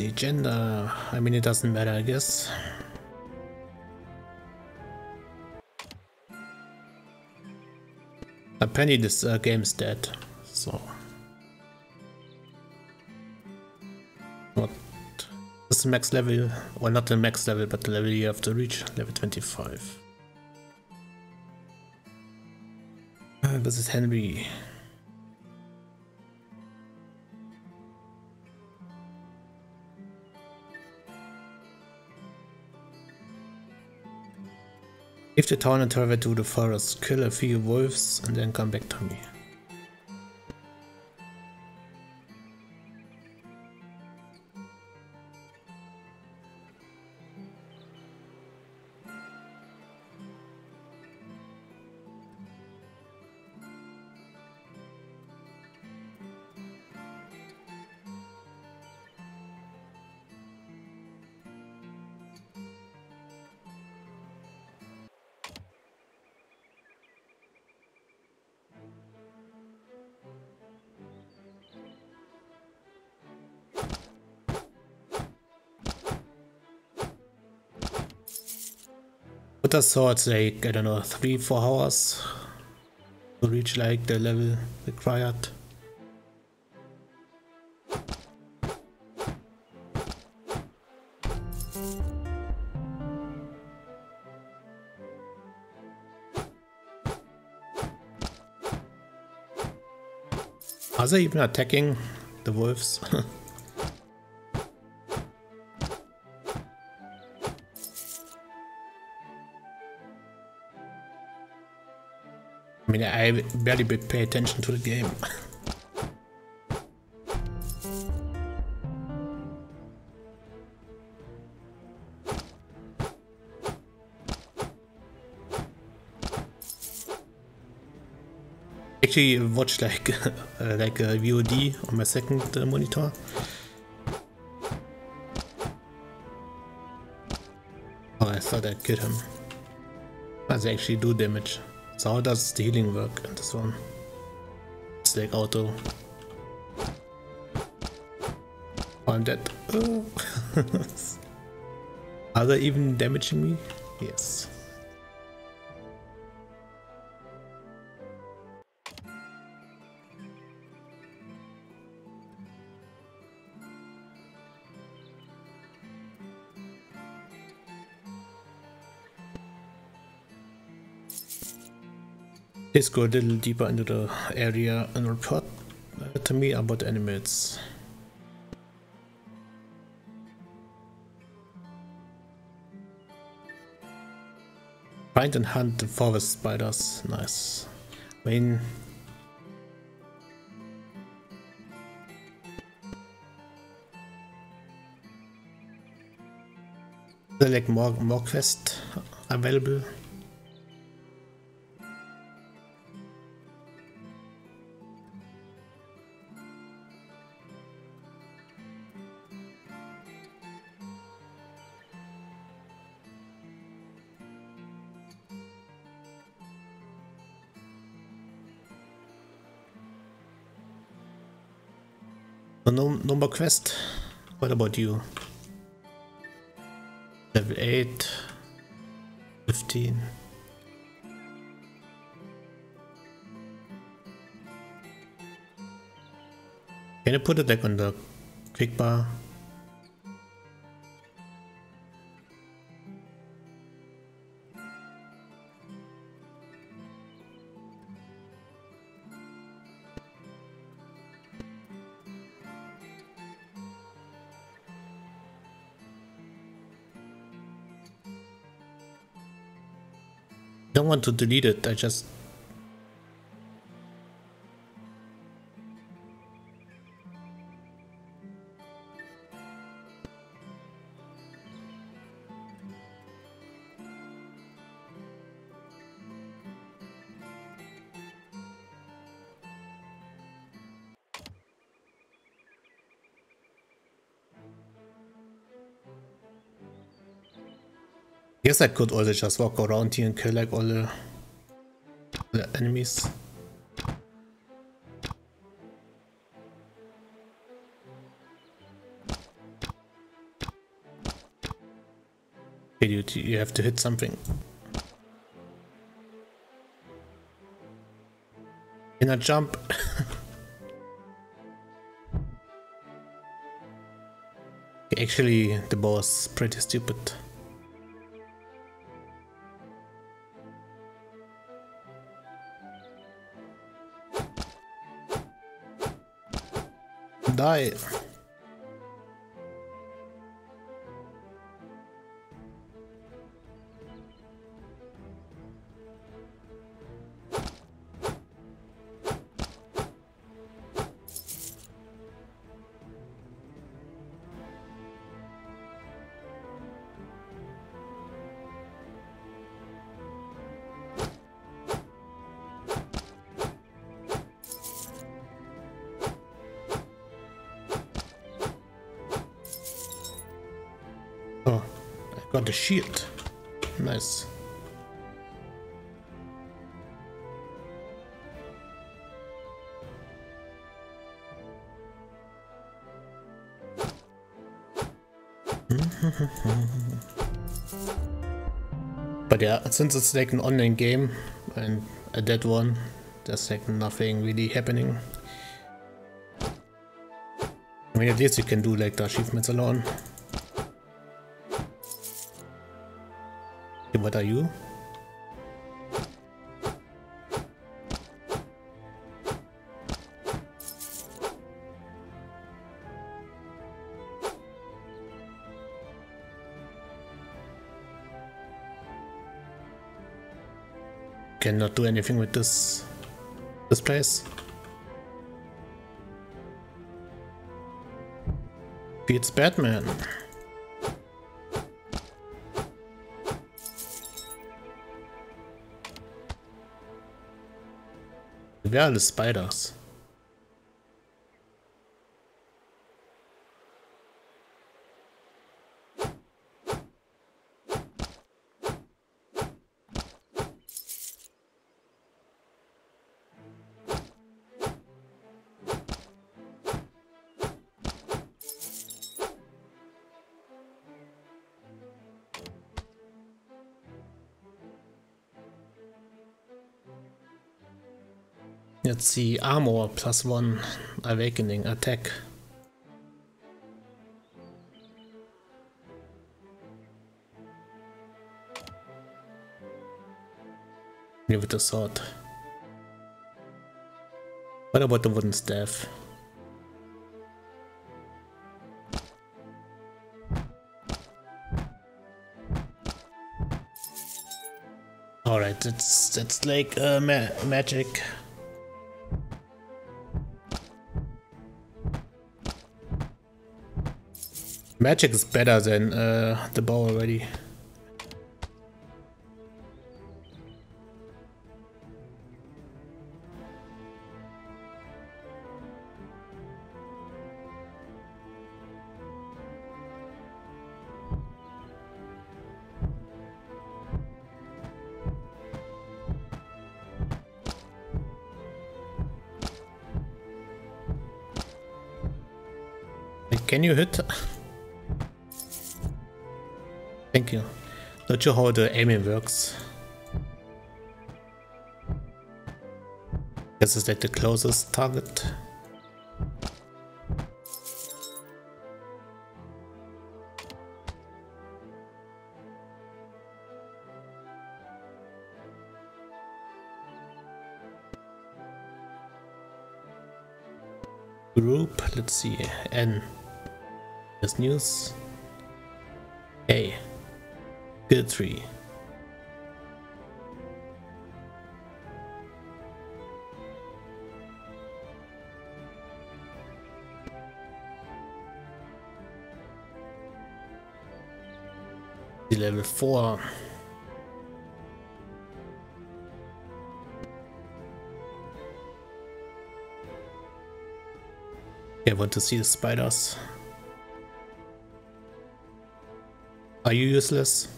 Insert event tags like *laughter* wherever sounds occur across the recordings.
the agenda? I mean, it doesn't matter, I guess. Apparently this uh, game is dead, so... What? Is the max level, well not the max level, but the level you have to reach, level 25. Uh, this is Henry. Leave the town and travel to the forest, kill a few wolves and then come back to me. Saw it's like, I don't know, 3-4 hours to reach like the level required. Are they even attacking the wolves? *laughs* I mean, I barely pay attention to the game. *laughs* Actually, watch *laughs* like uh, like a VOD on my second uh, monitor. Oh, I thought I killed him. But they actually do damage. So how does the healing work in this one? It's like auto. Oh, I'm dead. Oh. Are they even damaging me? Yes. Let's go a little deeper into the area and report uh, to me about animals. Find and hunt the forest spiders. Nice. There like more, more quests available? Quest. What about you? Level 8, 15. Can you put it like on the quick bar? Want to delete it, I just I could also just walk around here and kill like all the, the enemies. You, you have to hit something. In a jump. *laughs* Actually, the boss pretty stupid. Die. Got the shield. Nice. *laughs* but yeah, since it's like an online game and a dead one, there's like nothing really happening. I mean, at least you can do like the achievements alone. What are you? Cannot do anything with this this place. It's Batman. Wer alle Spiders? See, armor plus one awakening attack. Give it a sword. What about the wooden staff? Alright, it's it's like uh, ma magic. Magic is better than uh, the bow already. Can you hit? *laughs* Not sure how the aiming works. Guess is that the closest target. Group, let's see, N. There's news. A. Good three. Level 4. I want to see the spiders. Are you useless?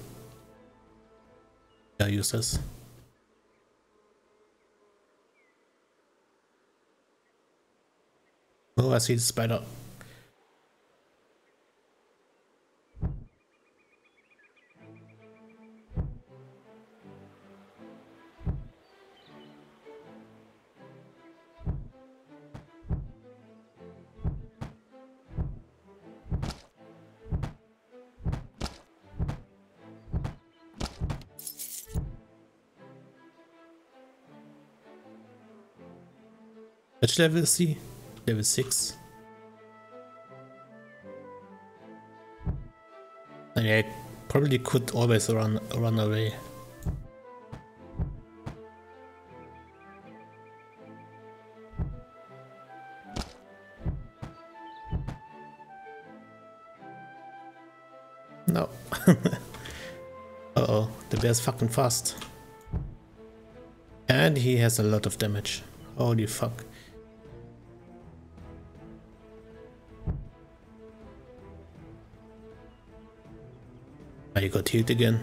Yeah, useless. Oh, I see the spider. Which level is he? Level 6. I I probably could always run run away. No. *laughs* Uh-oh, the bear's fucking fast. And he has a lot of damage. Holy fuck. I got hit again.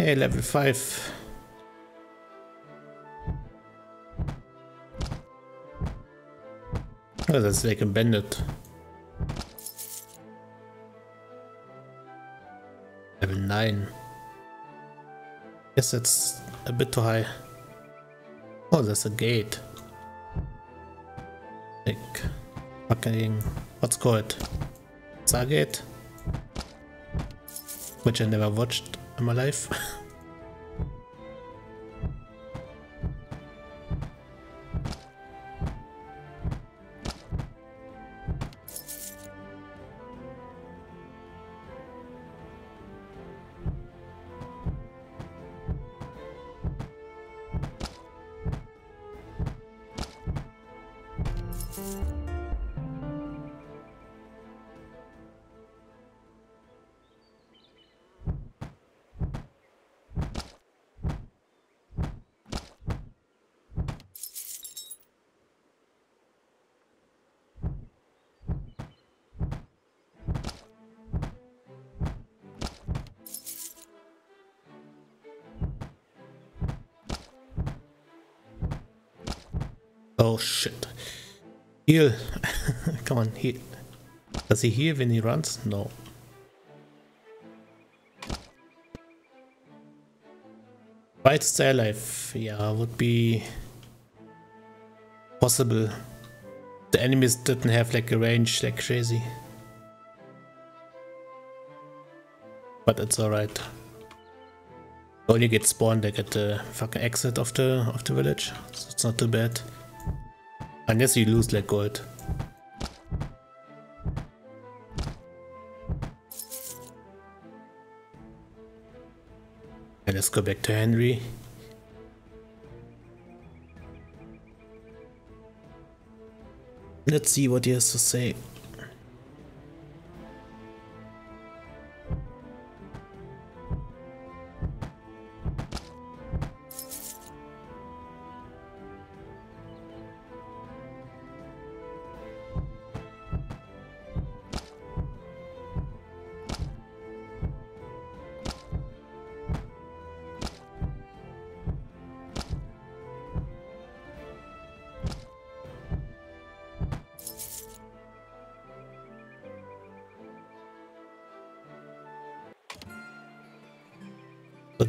Hey, level 5. Oh, that's like a bandit. Level 9. Guess that's a bit too high. Oh, there's a gate. Like, fucking, what's called? Stargate? Which I never watched my *laughs* Heal. *laughs* Come on, heal. Does he heal when he runs? No. Fight stay alive. Yeah, would be possible. The enemies didn't have like a range like crazy. But it's alright. Only get spawned like at the fucking exit of the of the village. So it's not too bad. Unless you lose like gold. Okay, let's go back to Henry. Let's see what he has to say.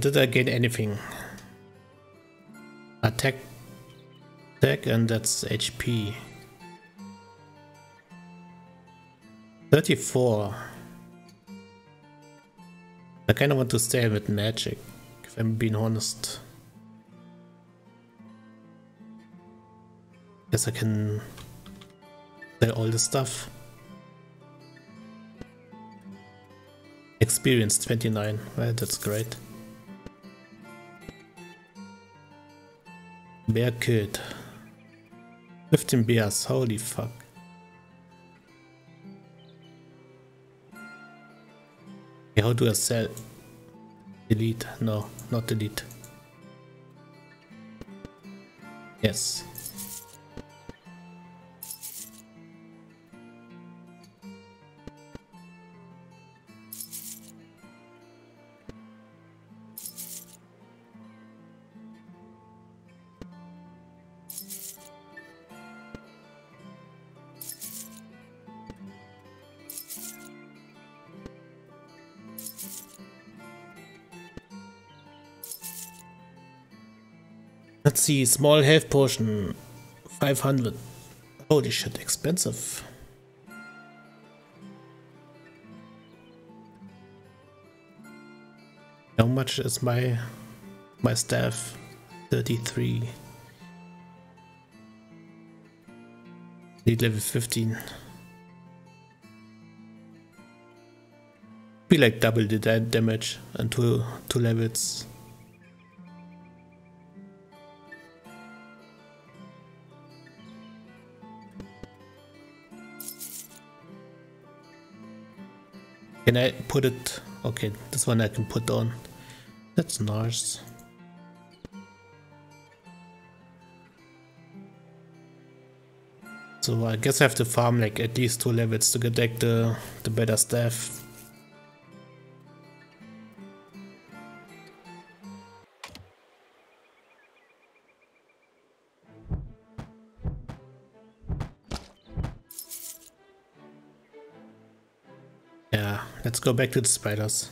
Did I get anything? Attack, attack, and that's HP. 34. I kind of want to stay with magic, if I'm being honest. Guess I can sell all the stuff. Experience 29, right, that's great. Bear kid. 15 bears, holy fuck. Okay, how do I sell? Delete, no, not delete. Yes. See, small health potion, 500. Holy shit, expensive. How much is my my staff? 33. Need level 15. Be like double the damage and two two levels. Can I put it? Okay, this one I can put on. That's nice. So I guess I have to farm like at least two levels to get like the, the better staff. Go back to the spiders.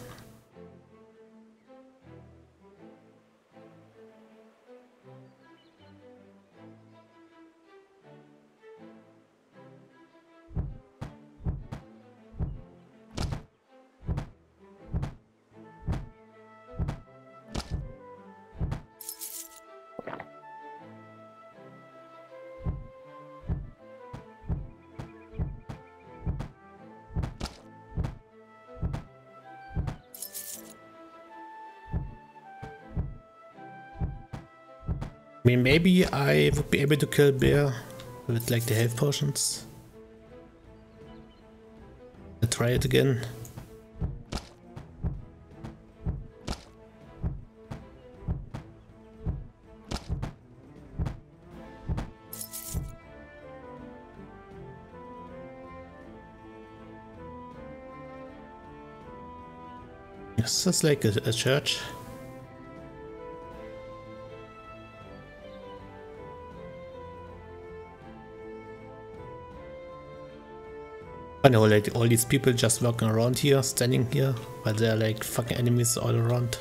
Mean, maybe I would be able to kill bear with like the health potions. I'll try it again. Is this like a, a church? I know, like all these people just walking around here, standing here, but they're like fucking enemies all around.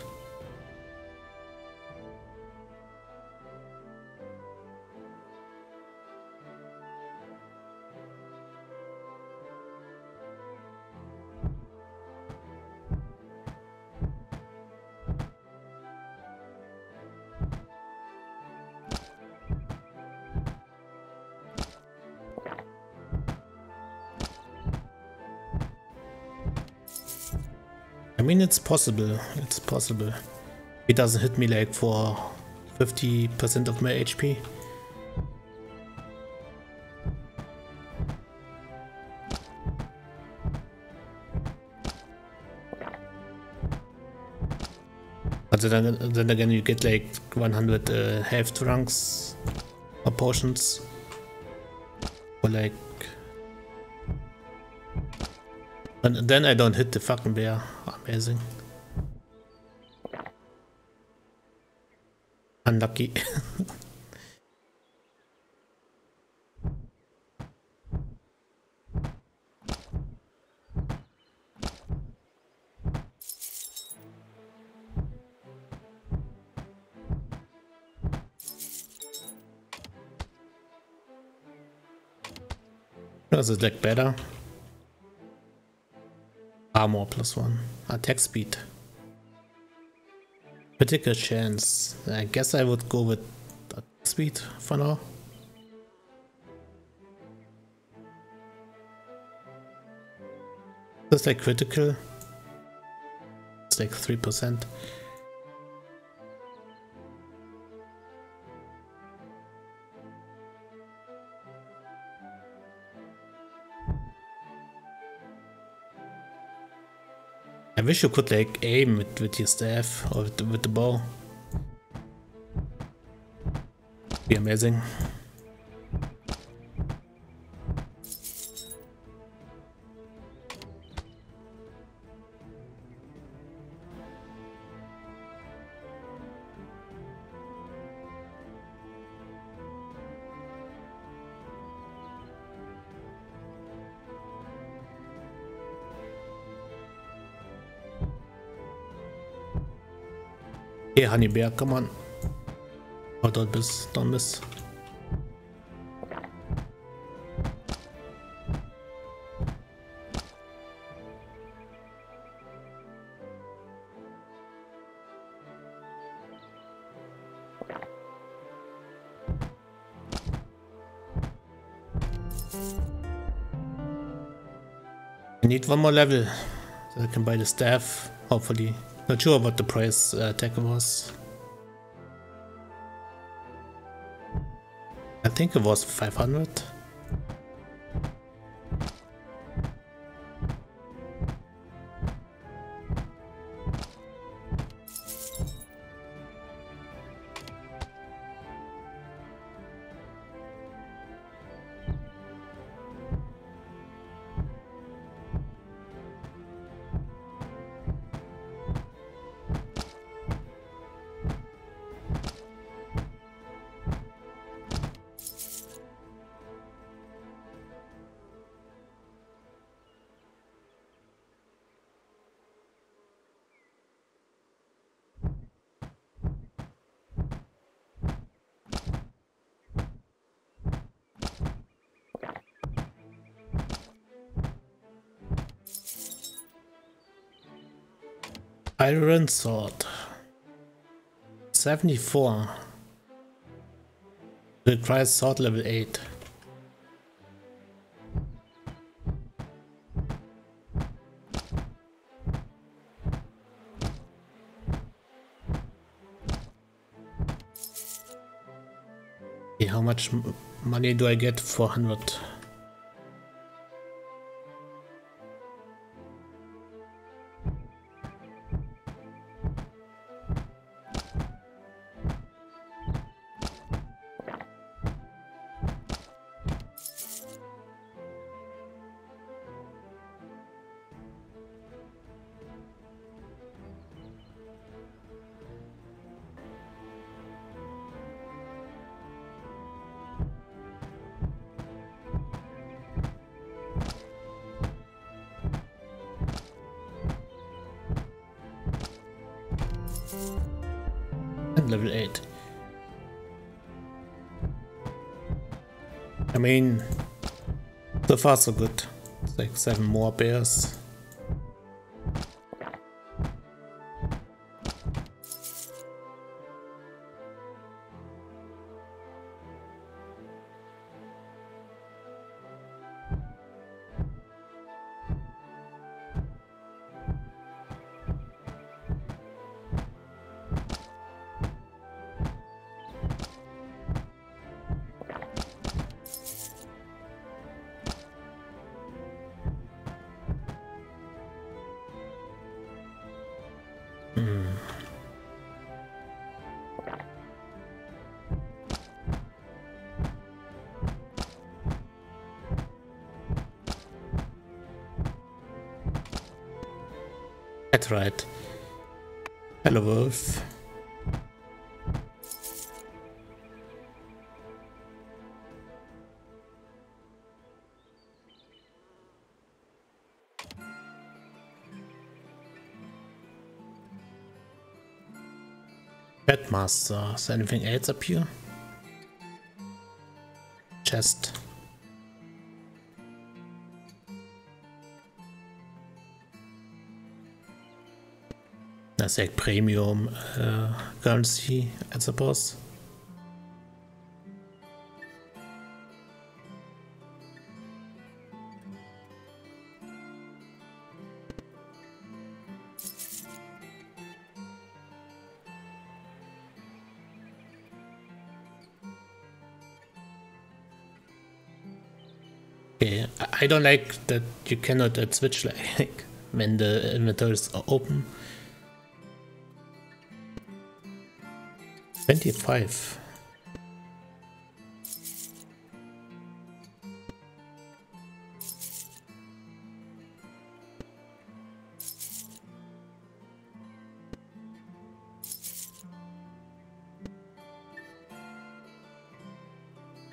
Possible. It's possible. It doesn't hit me like for 50% of my HP. But then, then again, you get like 100 uh, health trunks or potions. Or like and then I don't hit the fucking bear. Amazing. Unlucky. Does it look better? Armor plus one. Ah, Attack speed. Critical chance. I guess I would go with speed for now. That's like critical. It's like 3%. I wish you could like aim with, with your staff or with the, with the bow. Be amazing. Hey, honey bear, come on. Oh, don't miss, don't miss. I need one more level so I can buy the staff, hopefully. Not sure what the price uh, tag was. I think it was 500. Sword. 74. Requires sword level 8. Okay, how much money do I get? 400. Level 8. I mean, so far so good. It's like 7 more bears. Headmaster. Is anything else up here? Chest. That's like premium uh, currency, I suppose. Don't like that you cannot uh, switch like *laughs* when the inventories are open. 25.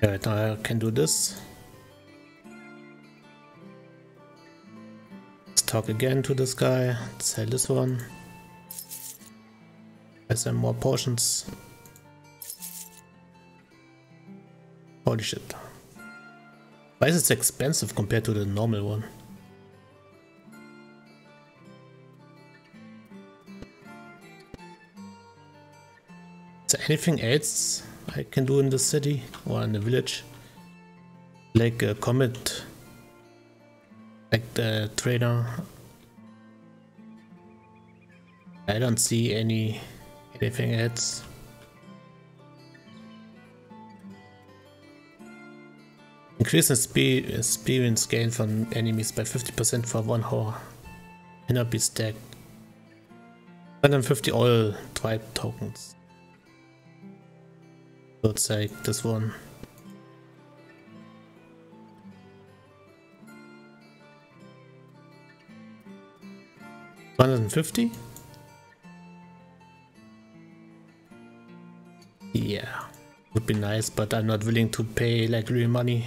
Right, I can do this. Talk again to this guy. Sell this one. Buy some more potions. Holy shit. Why is it expensive compared to the normal one? Is there anything else I can do in the city or in the village? Like a comet, the trader. I don't see any anything else. Increase the experience gain from enemies by 50% for one hour. Cannot be stacked. 150 Owl Tribe tokens. So it's like this one. One hundred and fifty? Yeah, would be nice, but I'm not willing to pay like real money.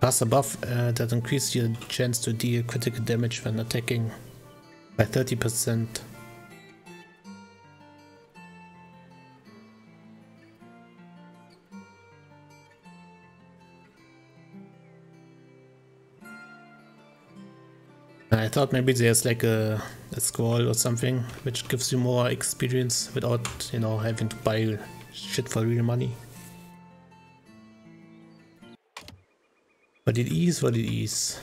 Pass above uh, that increase your chance to deal critical damage when attacking by 30%. Thought maybe there's like a, a scroll or something which gives you more experience without, you know, having to buy shit for real money. But it is what it is.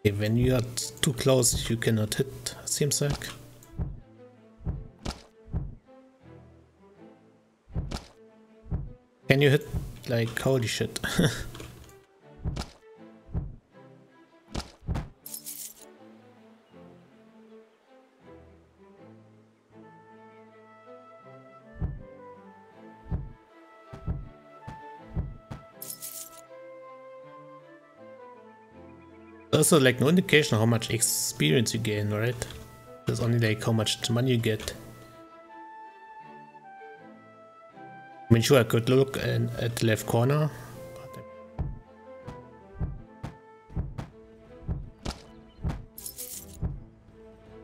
Okay, when you are too close, you cannot hit, seems like. Can you hit? Like, holy shit. *laughs* also like no indication how much experience you gain, right? There's only like how much money you get. I mean, sure, I could look in, at the left corner.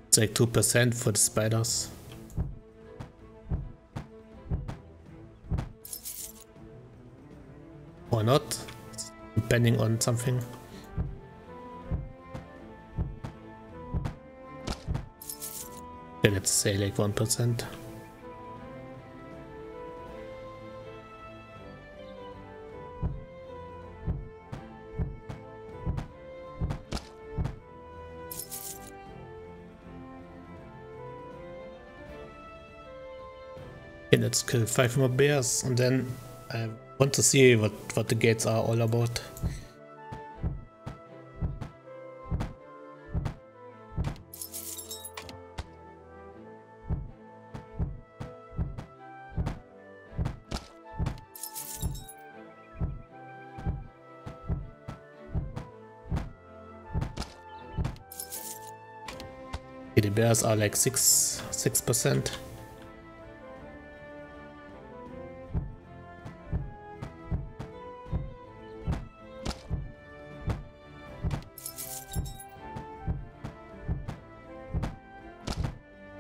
It's like 2% for the spiders. Or not, depending on something. Let's say like 1%. Okay, let's kill five more bears and then I want to see what, what the gates are all about. Are like six six percent.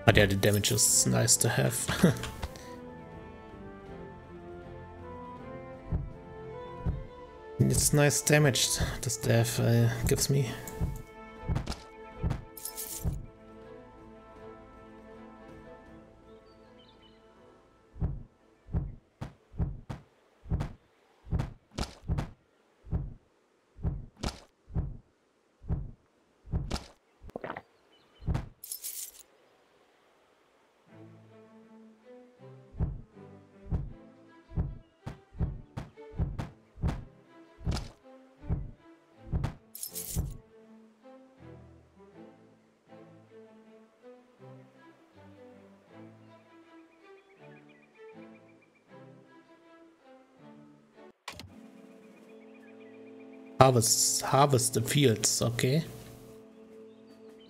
But yeah, the damage is nice to have. *laughs* it's nice damage the staff uh, gives me. harvest harvest the fields, okay?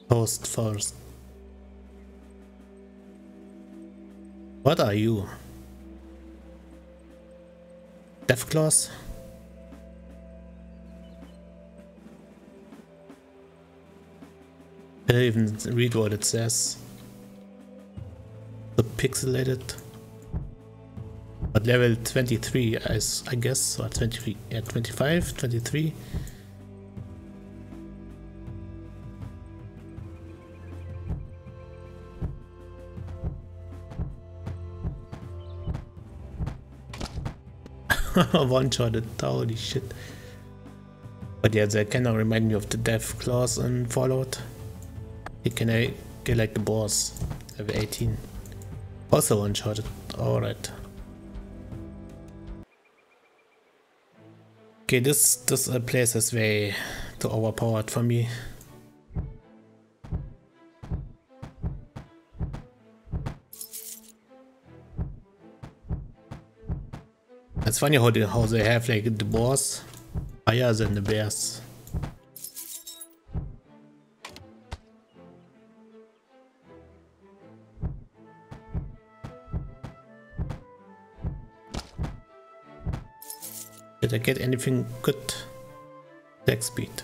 Post first. What are you? Deathclaws? I didn't even read what it says. The pixelated Level 23, as I guess, or 23, yeah, 25, 23. *laughs* One-shotted, holy shit. But yeah, they kind of remind me of the Deathclaws in Fallout. You can uh, get like the boss, level 18. Also one-shotted, alright. Okay, this this uh, place is way too overpowered for me. It's funny how they, how they have like the boss higher than the bears. I get anything good? Attack speed.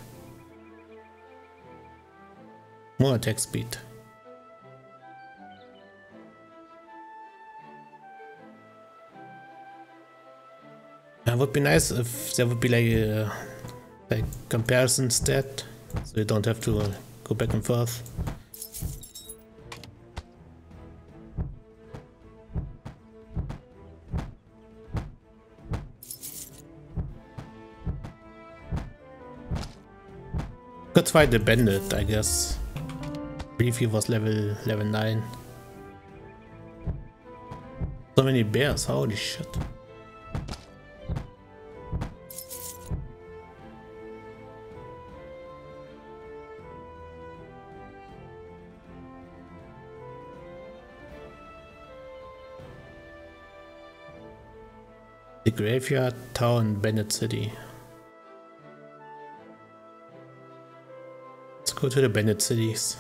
More attack speed. It would be nice if there would be like a like comparison stat, so you don't have to uh, go back and forth. Could fight the bandit, I guess. Believe was level level 9. So many bears, holy shit. The graveyard town Bennett City. Go to the Bennett cities.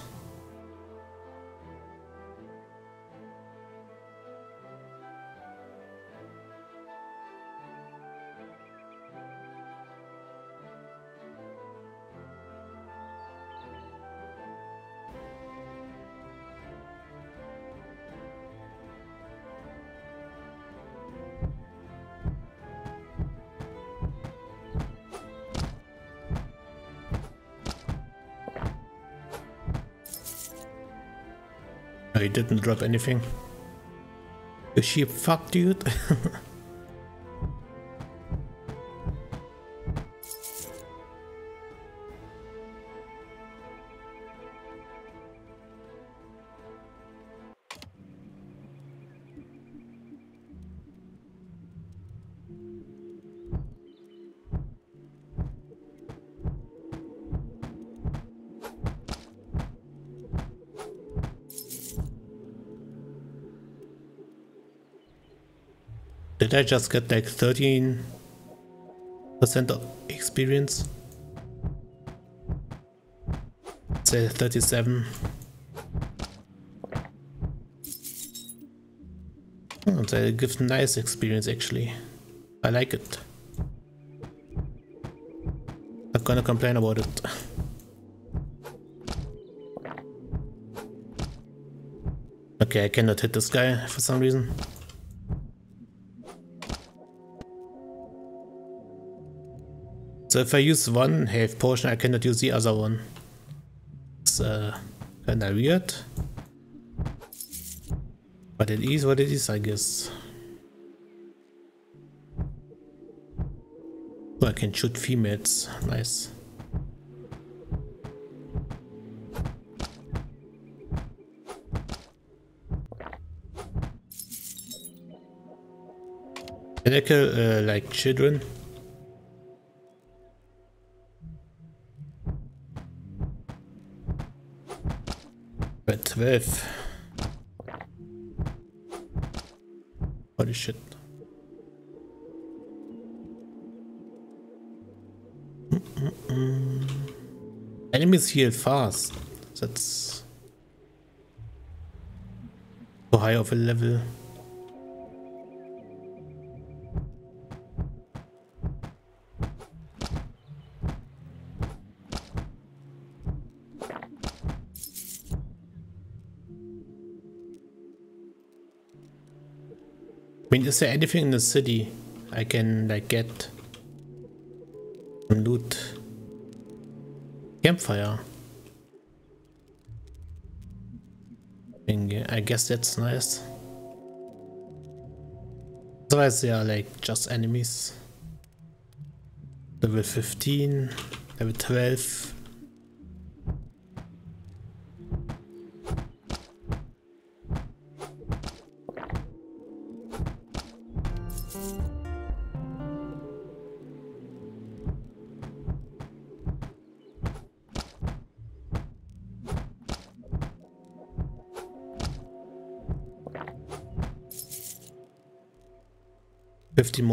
Didn't drop anything. Is she fuck, dude? Just get like 13% of experience? Say 37. Hmm, oh, that gives nice experience actually. I like it. Not gonna complain about it. *laughs* Okay, I cannot hit this guy for some reason. So if I use one health potion, I cannot use the other one. It's uh, kinda weird. But it is what it is, I guess. Oh, I can shoot females. Nice. Can I kill uh, like children? 12. Holy shit. Mm -mm -mm. Enemies heal fast. That's so high of a level. Mean, is there anything in the city I can like get loot? Campfire. I guess that's nice. Otherwise they are like just enemies. Level 15, level 12.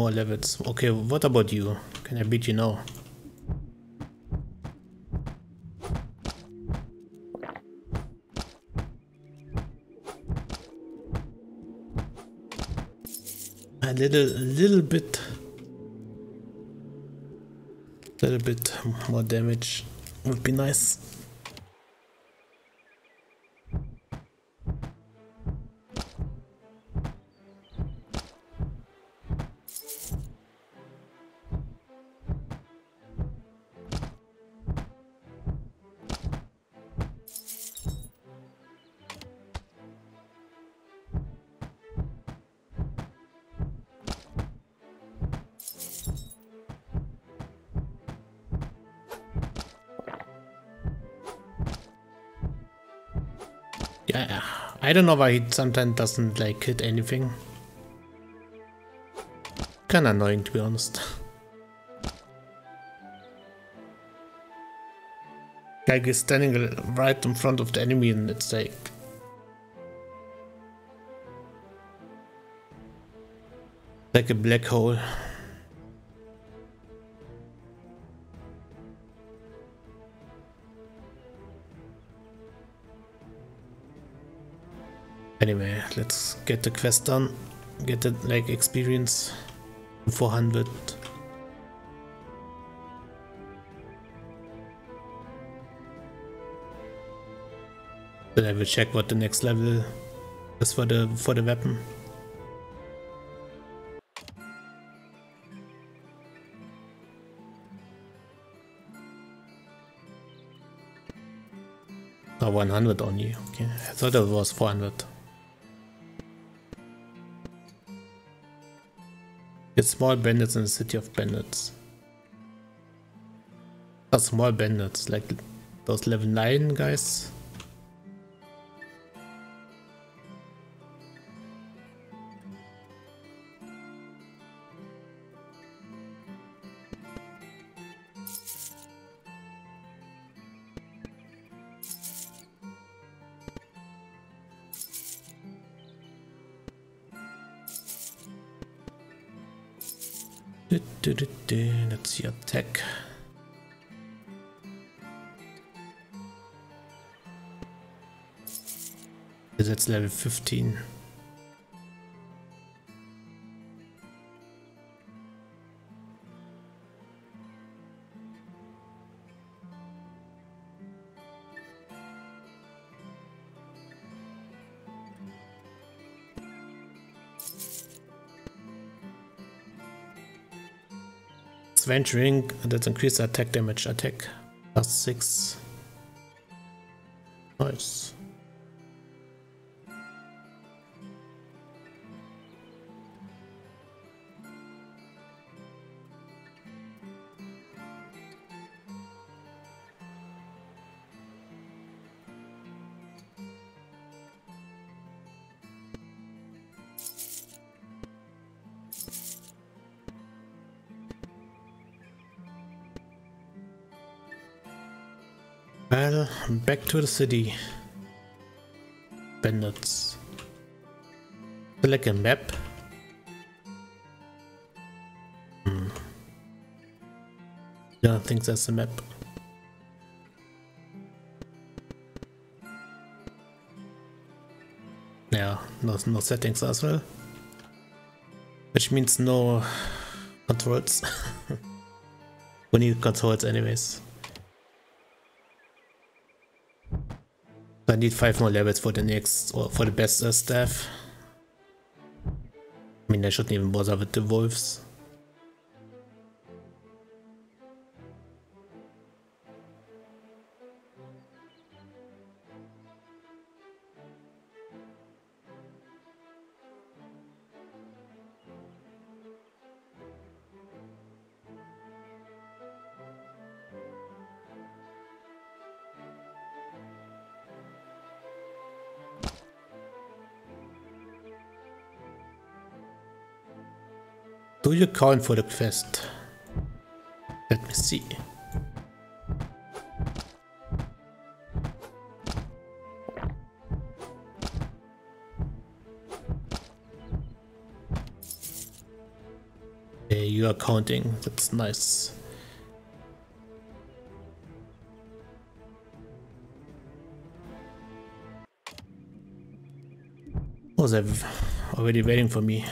More levels. Okay, what about you? Can I beat you now? A little, a little bit, a little bit more damage would be nice. Don't know why he sometimes doesn't like hit anything. Kinda annoying to be honest. Like he's standing right in front of the enemy and it's like... Like a black hole. Anyway, let's get the quest done. Get the like experience 400. Then I will check what the next level is for the for the weapon. Oh, 100 only. Okay, I thought it was 400. Get small bandits in the city of bandits. Not small bandits, like those level 9 guys. Let's see attack. That's level 15. Venturing that increase attack damage. Attack plus 6 nice Well, back to the city. Bandits. Select a map. Hmm. Yeah, I think that's the map. Yeah, no, no settings as well. Which means no controls. *laughs* we need controls anyways. Need five more levels for the next, or for the best uh, staff. I mean, I shouldn't even bother with the wolves. Do you count for the quest? Let me see. Okay, you are counting. That's nice. Was oh, already waiting for me?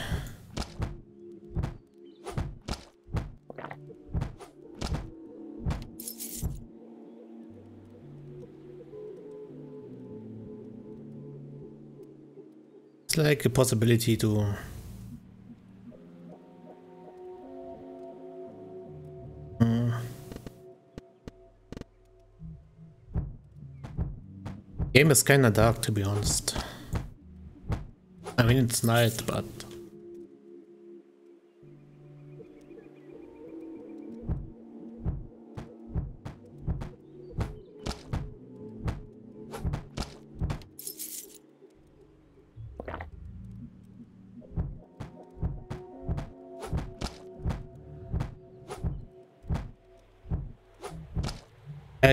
Like a possibility to hmm. Game is kinda dark to be honest. I mean it's night, but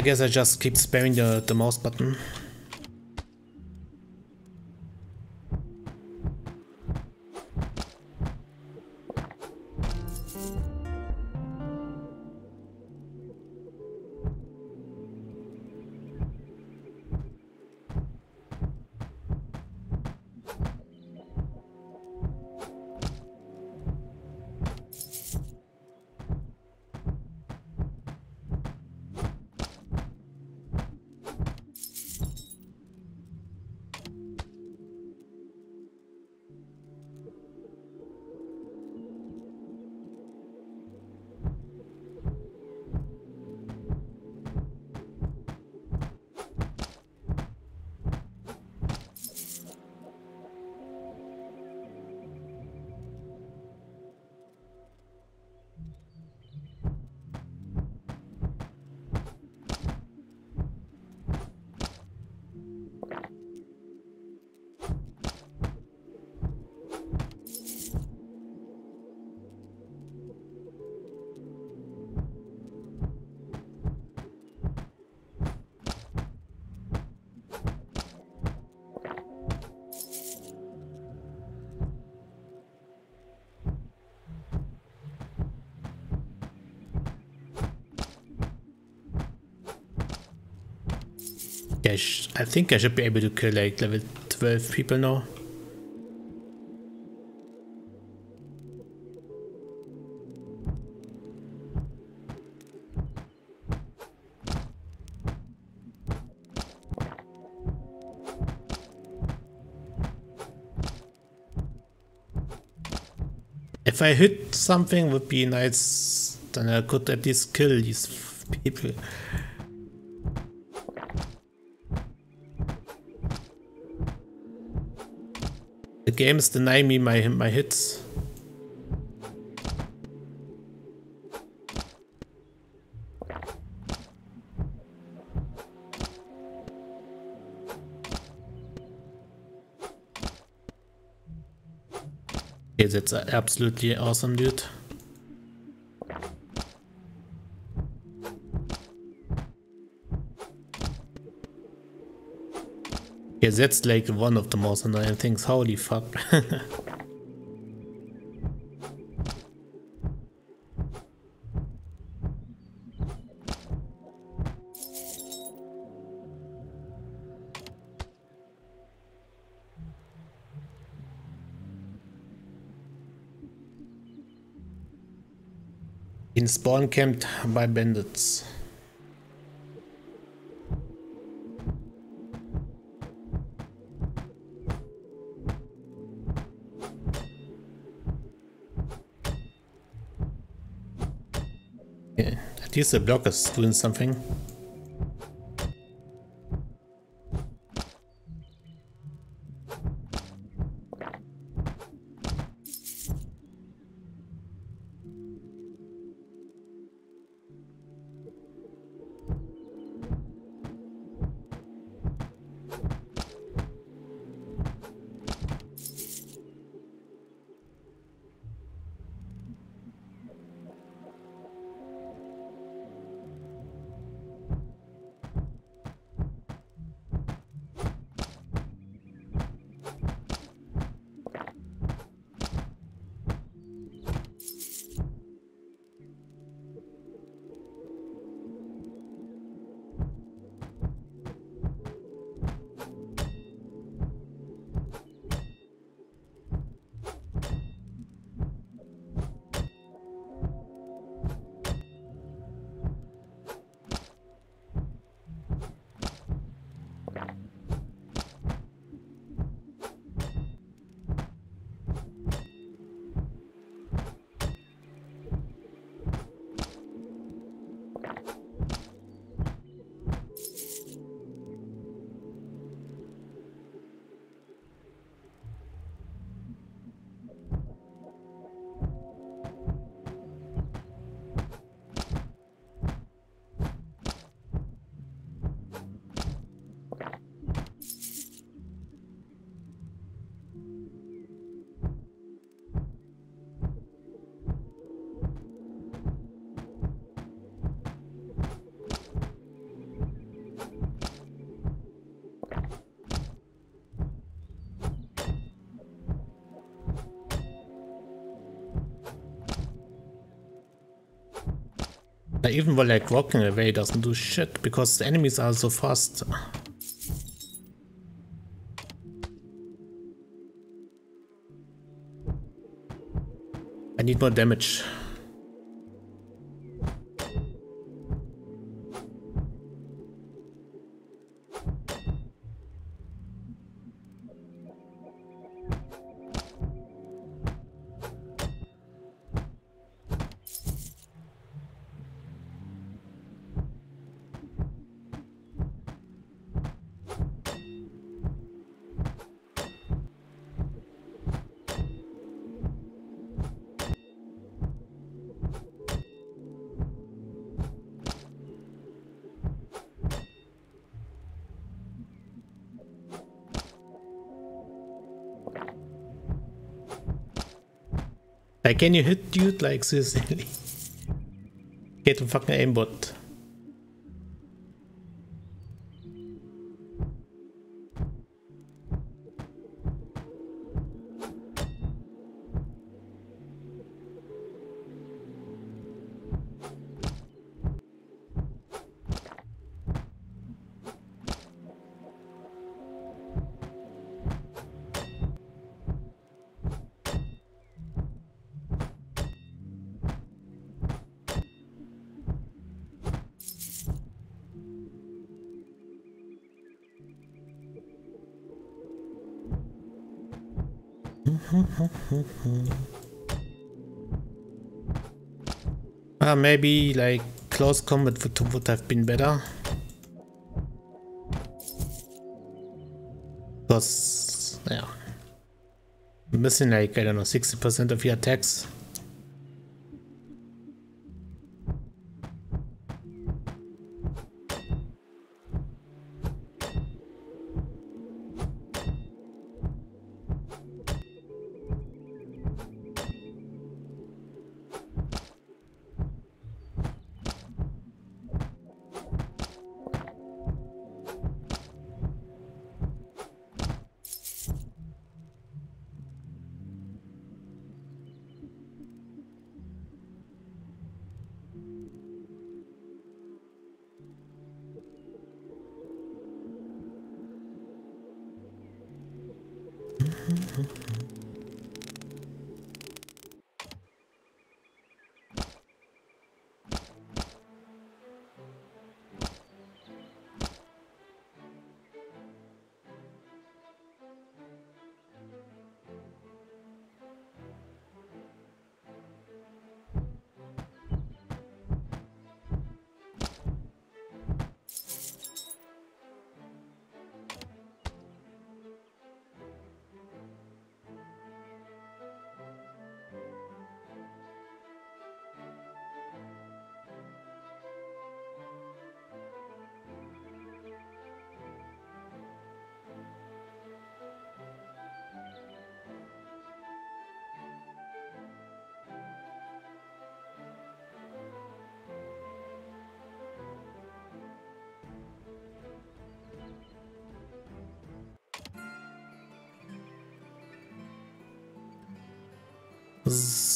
guess I just keep spamming the, the mouse button. Think I should be able to kill like level 12 people now. If I hit something would be nice, then I could at least kill these people. Games deny me my, my hits. Okay, that's absolutely awesome, dude. Yeah, that's like one of the most annoying things. Holy fuck. *laughs* In spawn camped by bandits. Least the block is doing something. Even while like walking away doesn't do shit because the enemies are so fast. I need more damage. Can you hit dude like seriously? Get a fucking aimbot. Maybe like close combat would, would have been better. Because, yeah. Missing like, I don't know, 60% of your attacks.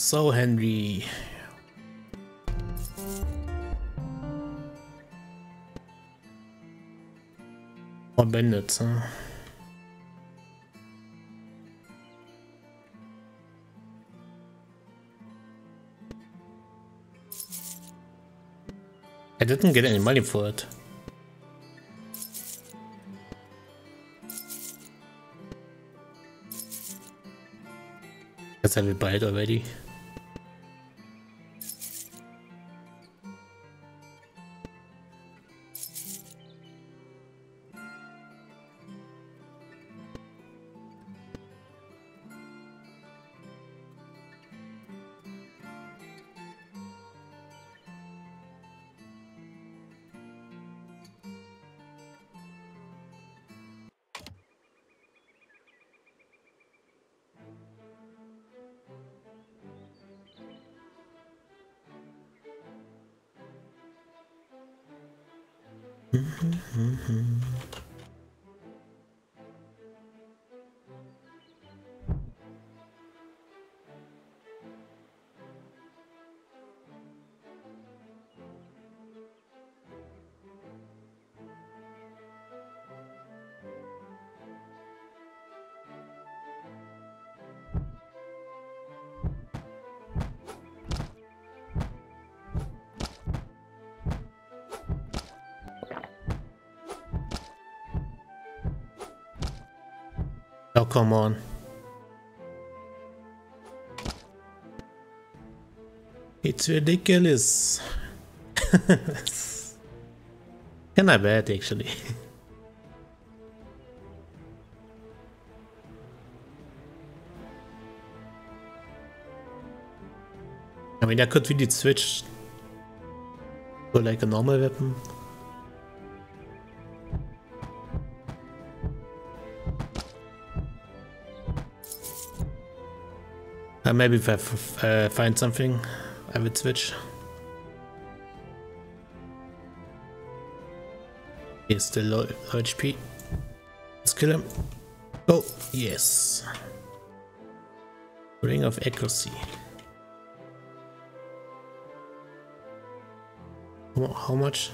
So, Henry. Or bandits, huh? I didn't get any money for it. Guess I will buy it already. Come on. It's ridiculous. *laughs* I bet, actually? *laughs* I mean, I could really switch to like a normal weapon. Uh, maybe if I uh, find something, I would switch. He's still low, low HP. Let's kill him. Oh, yes. Ring of Accuracy. How much?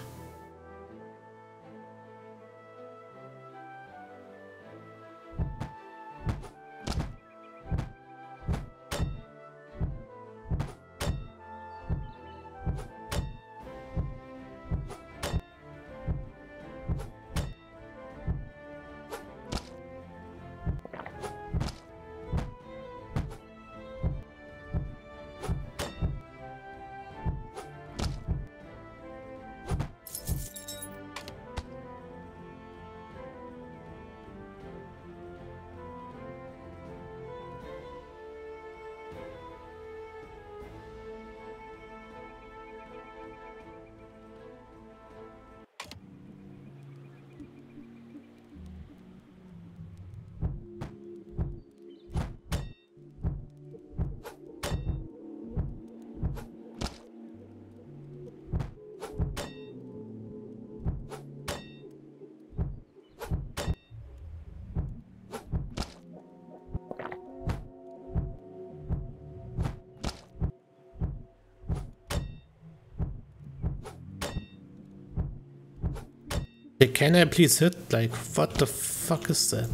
Can I please hit? Like, what the fuck is that?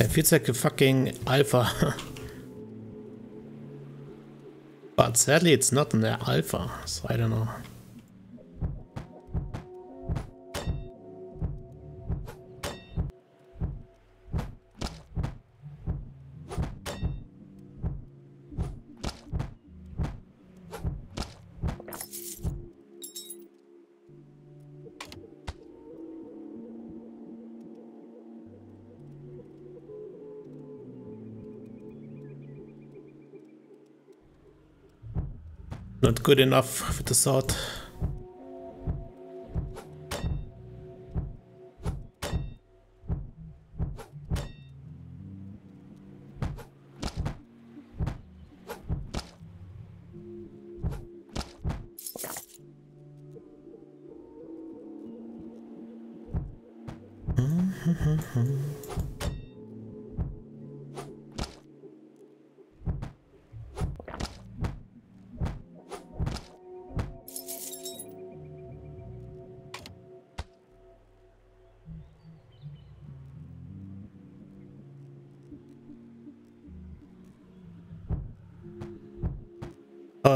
It feels like a fucking alpha. *laughs* but sadly it's not an alpha, so I don't know. Good enough with the sword.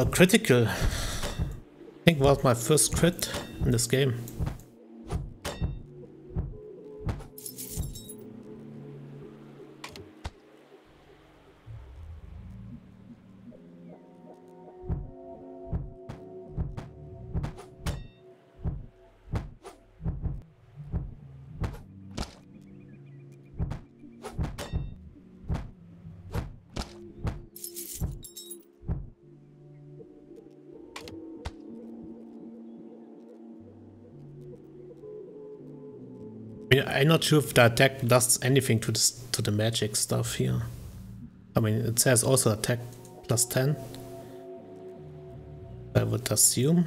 Critical. I think was my first crit in this game. Not sure if the attack does anything to this, to the magic stuff here. I mean, it says also attack plus 10. I would assume.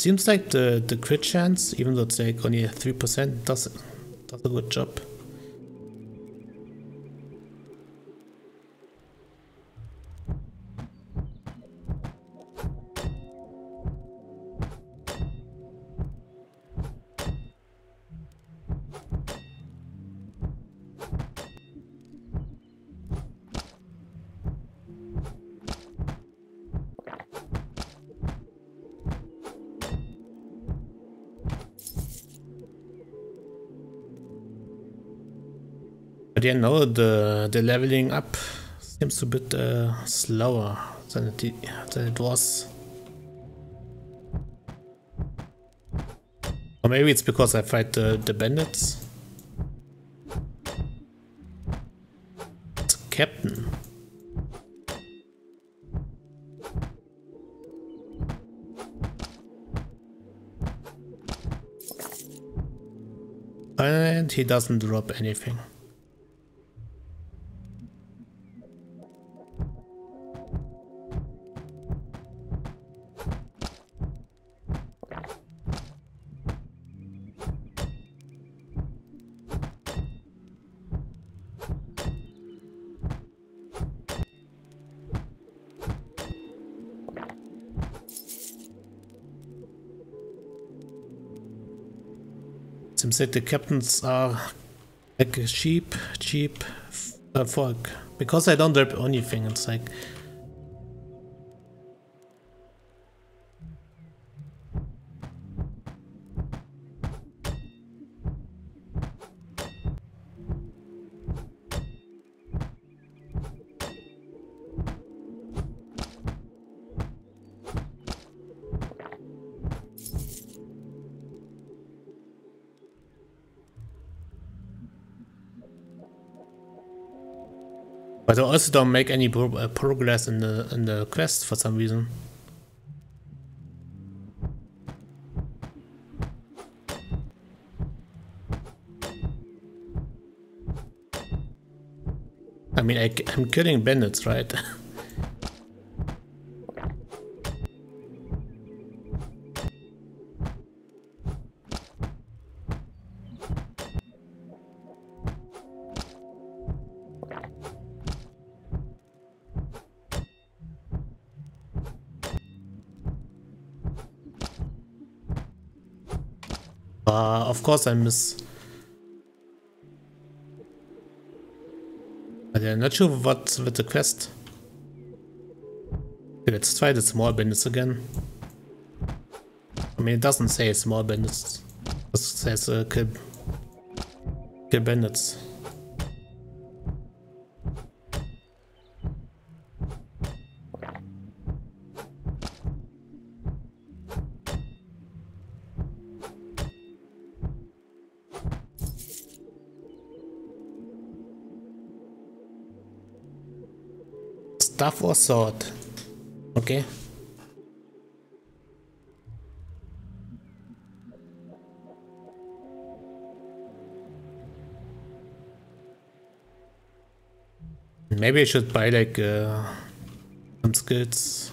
Seems like the, the crit chance, even though it's like only 3%, does, does a good job. Yeah, no, the the leveling up seems a bit uh, slower than it than it was. Or maybe it's because I fight the the bandits. It's captain. And he doesn't drop anything. The captains are like a cheap, cheap uh, folk. Because I don't drop anything, it's like I also don't make any pro uh, progress in the in the quest for some reason. I mean, I, I'm killing bandits, right? *laughs* course I miss. But I'm not sure what with the quest. Okay, let's try the small bandits again. I mean, it doesn't say small bandits. It says uh, kill, kill bandits. Staff or sword? Okay. Maybe I should buy like uh, some skills.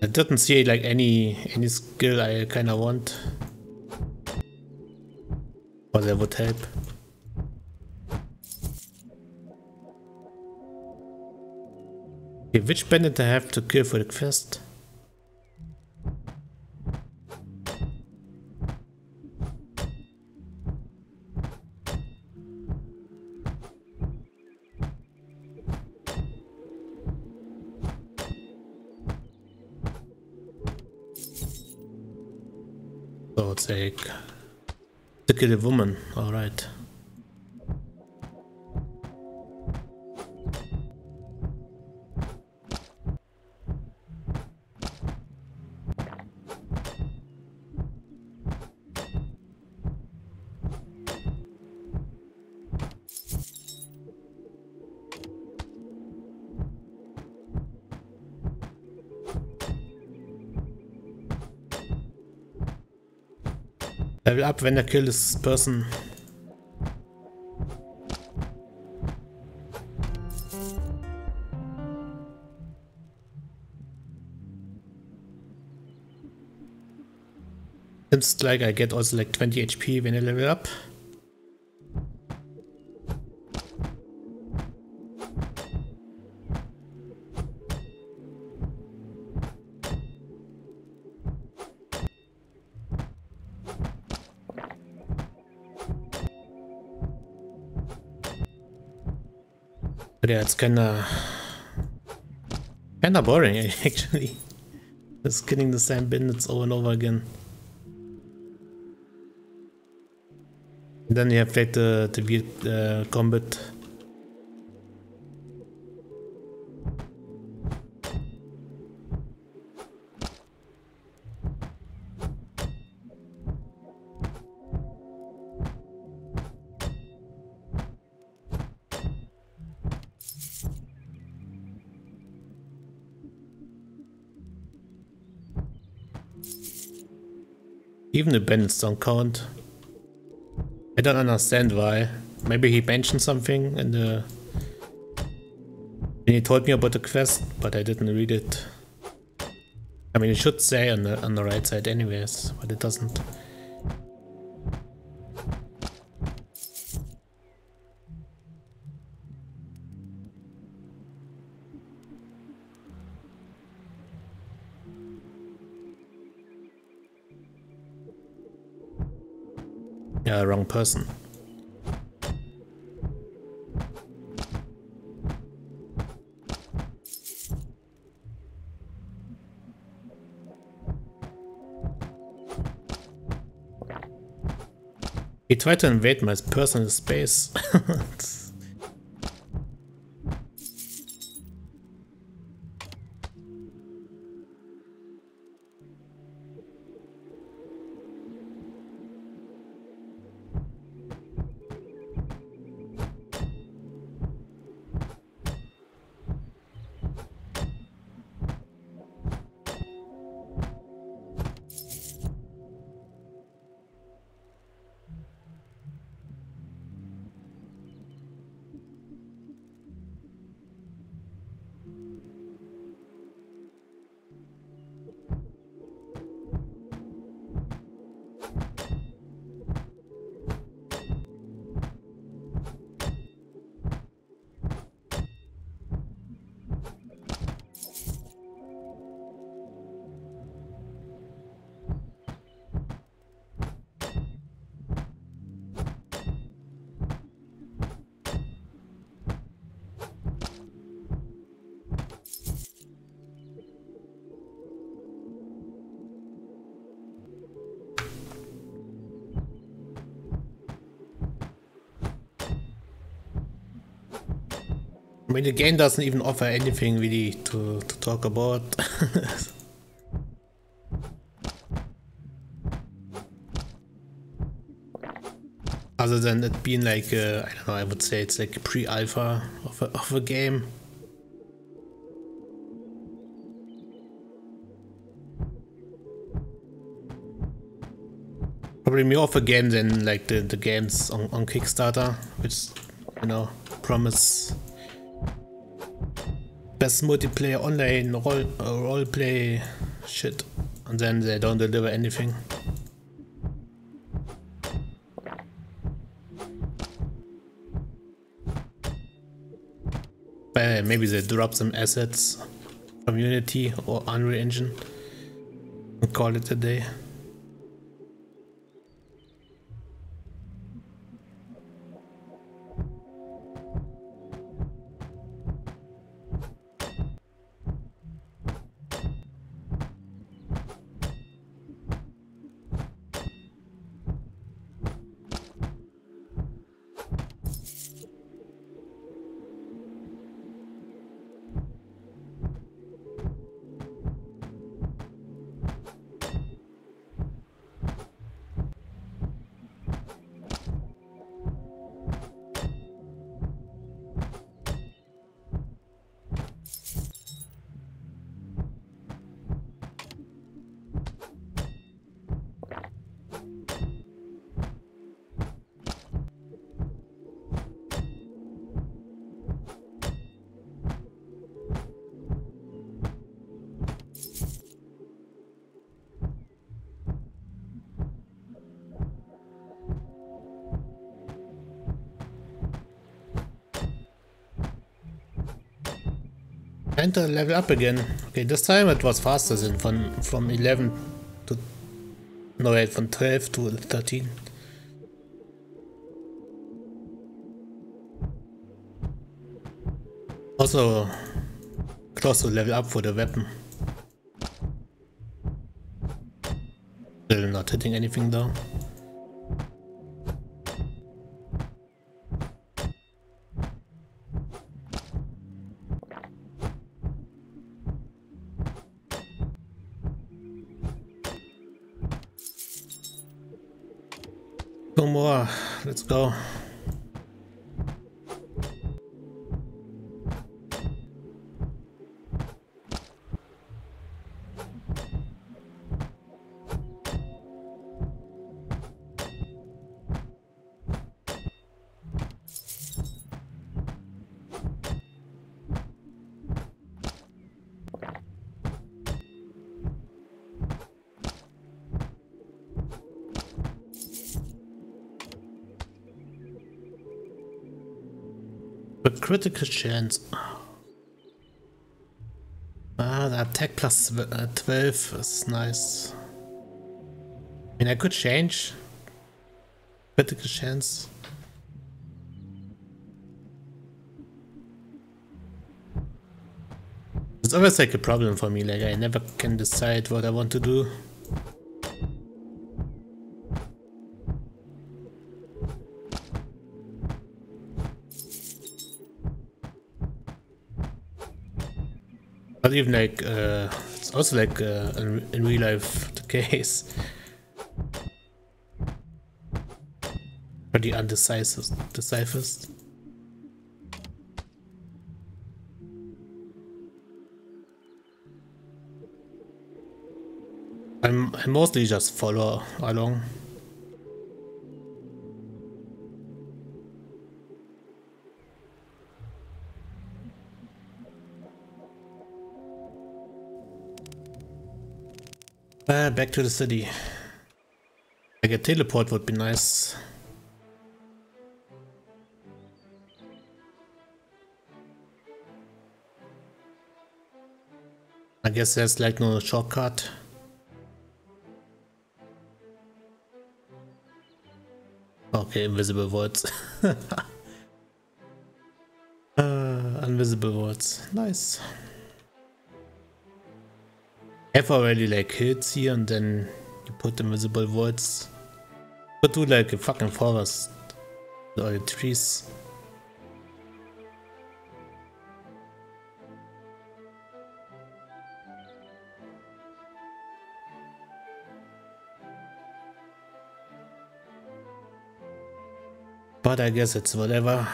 I didn't see like any any skill I kind of want. That would help. Okay, which bandit I have to kill for the quest? To kill a woman, alright. Level up when I kill this person. Seems like I get also like 20 HP when I level up. It's kinda... Kinda boring, *laughs* actually. Just killing the same bandits over and over again. And then you have like the, the weird uh, combat Even the bandits don't count. I don't understand why. Maybe he mentioned something in the... When he told me about the quest, but I didn't read it. I mean, it should say on the on the right side anyways, but it doesn't. Person. He tried to invade my personal space. *laughs* game doesn't even offer anything really to, to talk about. *laughs* other than it being like uh, I don't know, I would say it's like a pre-alpha of a, of a game. Probably more of a game than like the, the games on, on Kickstarter, which you know promise best multiplayer online role uh, role play shit, and then they don't deliver anything. Uh, maybe they drop some assets from Unity or Unreal Engine and call it a day. Enter level up again. Okay, this time it was faster than from from 11 to no wait from 12 to 13. Also close to level up for the weapon. Still not hitting anything though. Let's go. Critical chance. Ah, the attack uh, 12 is nice. I mean, I could change critical chance. It's always like a problem for me, like I never can decide what I want to do. Even like, uh, it's also like uh, in, real life *laughs* the case. Pretty undecisive, deciphered. I'm, I mostly just follow along. Uh, back to the city. Like a teleport would be nice. I guess there's like no shortcut. Okay, invisible words. *laughs* uh, invisible words. Nice have already like hits here and then you put invisible words. But do like a fucking forest. All the trees. But I guess it's whatever.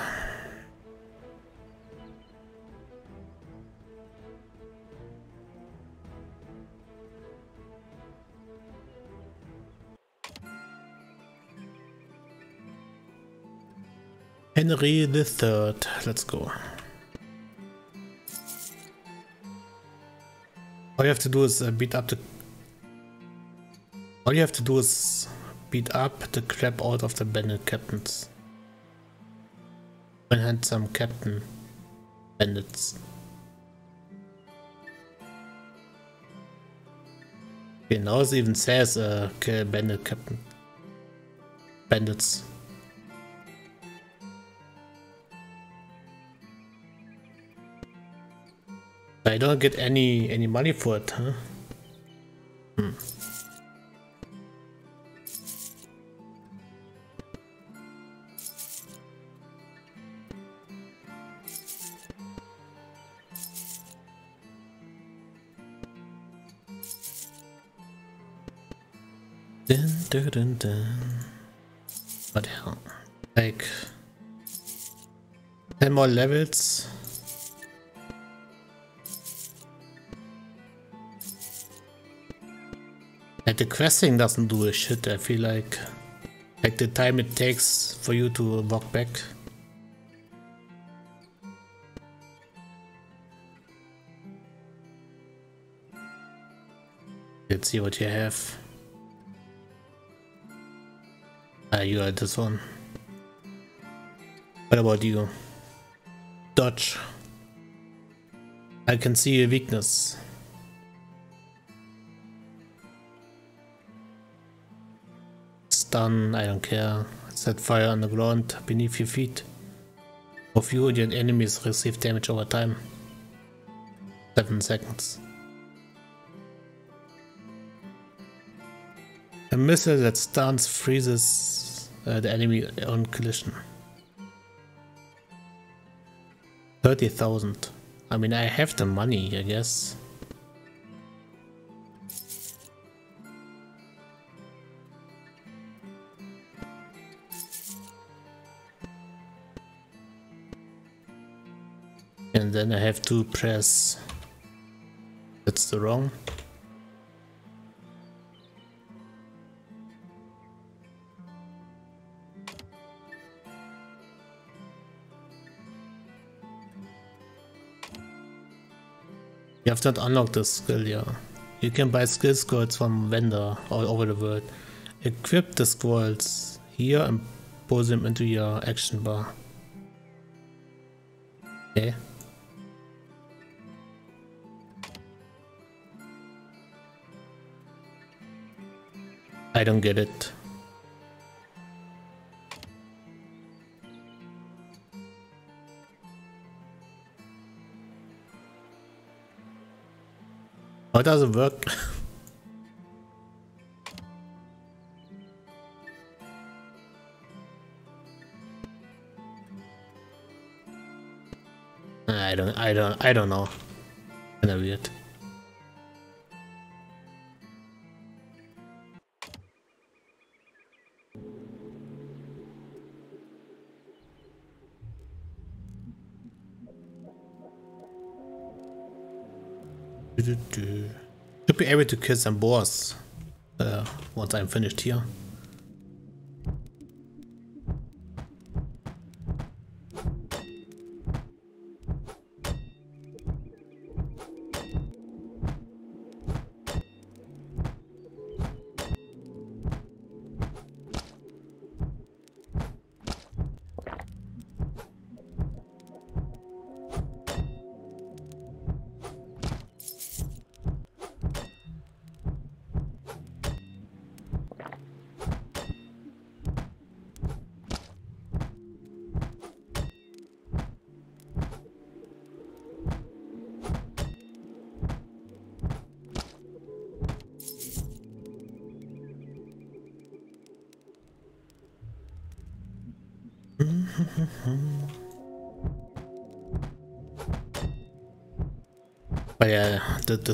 Henry the Third. Let's go. All you have to do is uh, beat up the. All you have to do is beat up the crap out of the bandit captains. And hand some captain bandits. Okay, now it even says uh, bandit captain bandits. I don't get any any money for it, huh? Hmm. Dun, dun, dun, dun. What the hell? Like 10 more levels. The questing doesn't do a shit, I feel like. Like the time it takes for you to walk back. Let's see what you have. Ah, you are this one. What about you? Dodge. I can see a weakness. Stun, I don't care. Set fire on the ground beneath your feet. Both you and your enemies receive damage over time. 7 seconds. A missile that stuns freezes uh, the enemy on collision. 30,000. I mean, I have the money, I guess. Then I have to press that's the wrong You have not unlocked this skill, yeah. You can buy skill scrolls from vendor all over the world. Equip the scrolls here and pull them into your action bar. Okay. I don't get it. Does it work? *laughs* I don't I don't I don't know. Kind of weird. Should be able to kill some boars uh, once I'm finished here.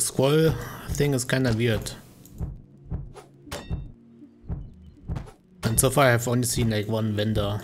The, scroll thing is kind of weird. And so far I've only seen like one vendor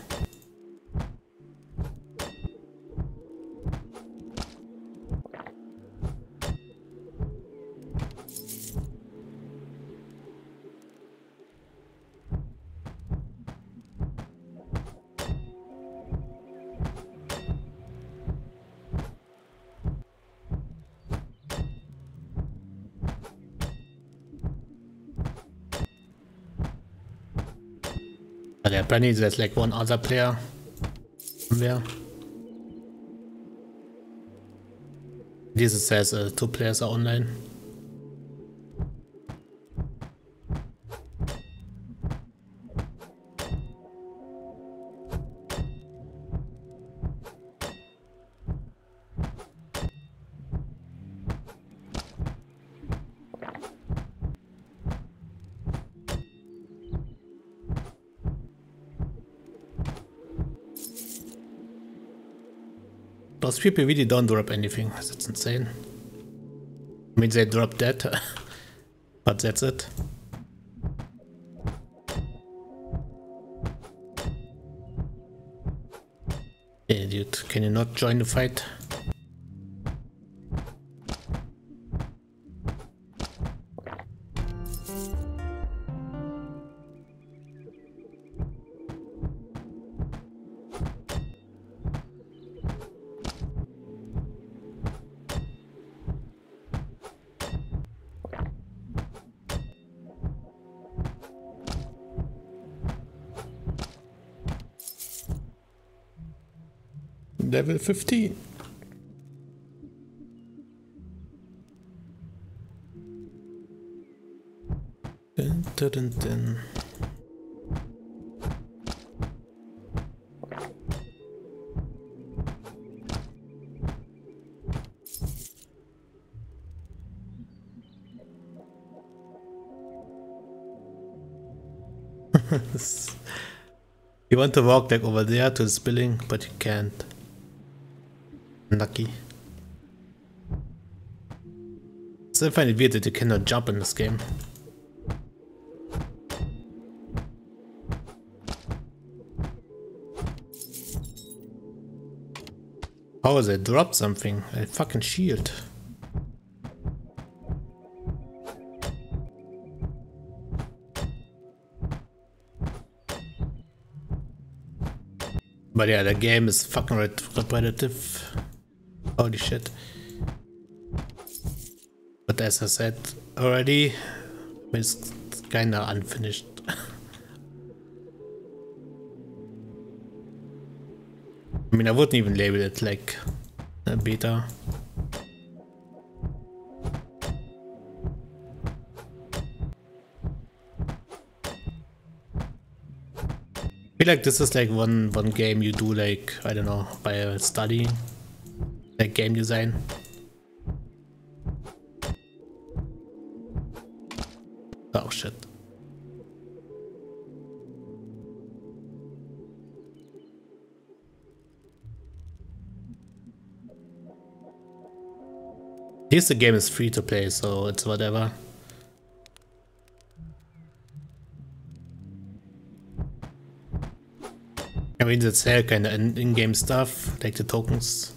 Apparently there's like one other player there. This says uh, two players are online. Those people really don't drop anything. That's insane. I mean, they drop that, *laughs* but that's it. Idiot, can you not join the fight? 15. Dun, dun, dun, dun. *laughs* you want to walk like over there to the spilling, but you can't. Lucky. So I find it weird that you cannot jump in this game. Oh, How is it? Drop something. A fucking shield. But yeah, the game is fucking repetitive. Holy shit. But as I said already, it's kinda unfinished. *laughs* I mean, I wouldn't even label it like a beta. I feel like this is like one one game you do like I don't know by studying like game design. Oh shit. At the game is free to play, so it's whatever. I mean, that's sell kind of in-game stuff, like the tokens.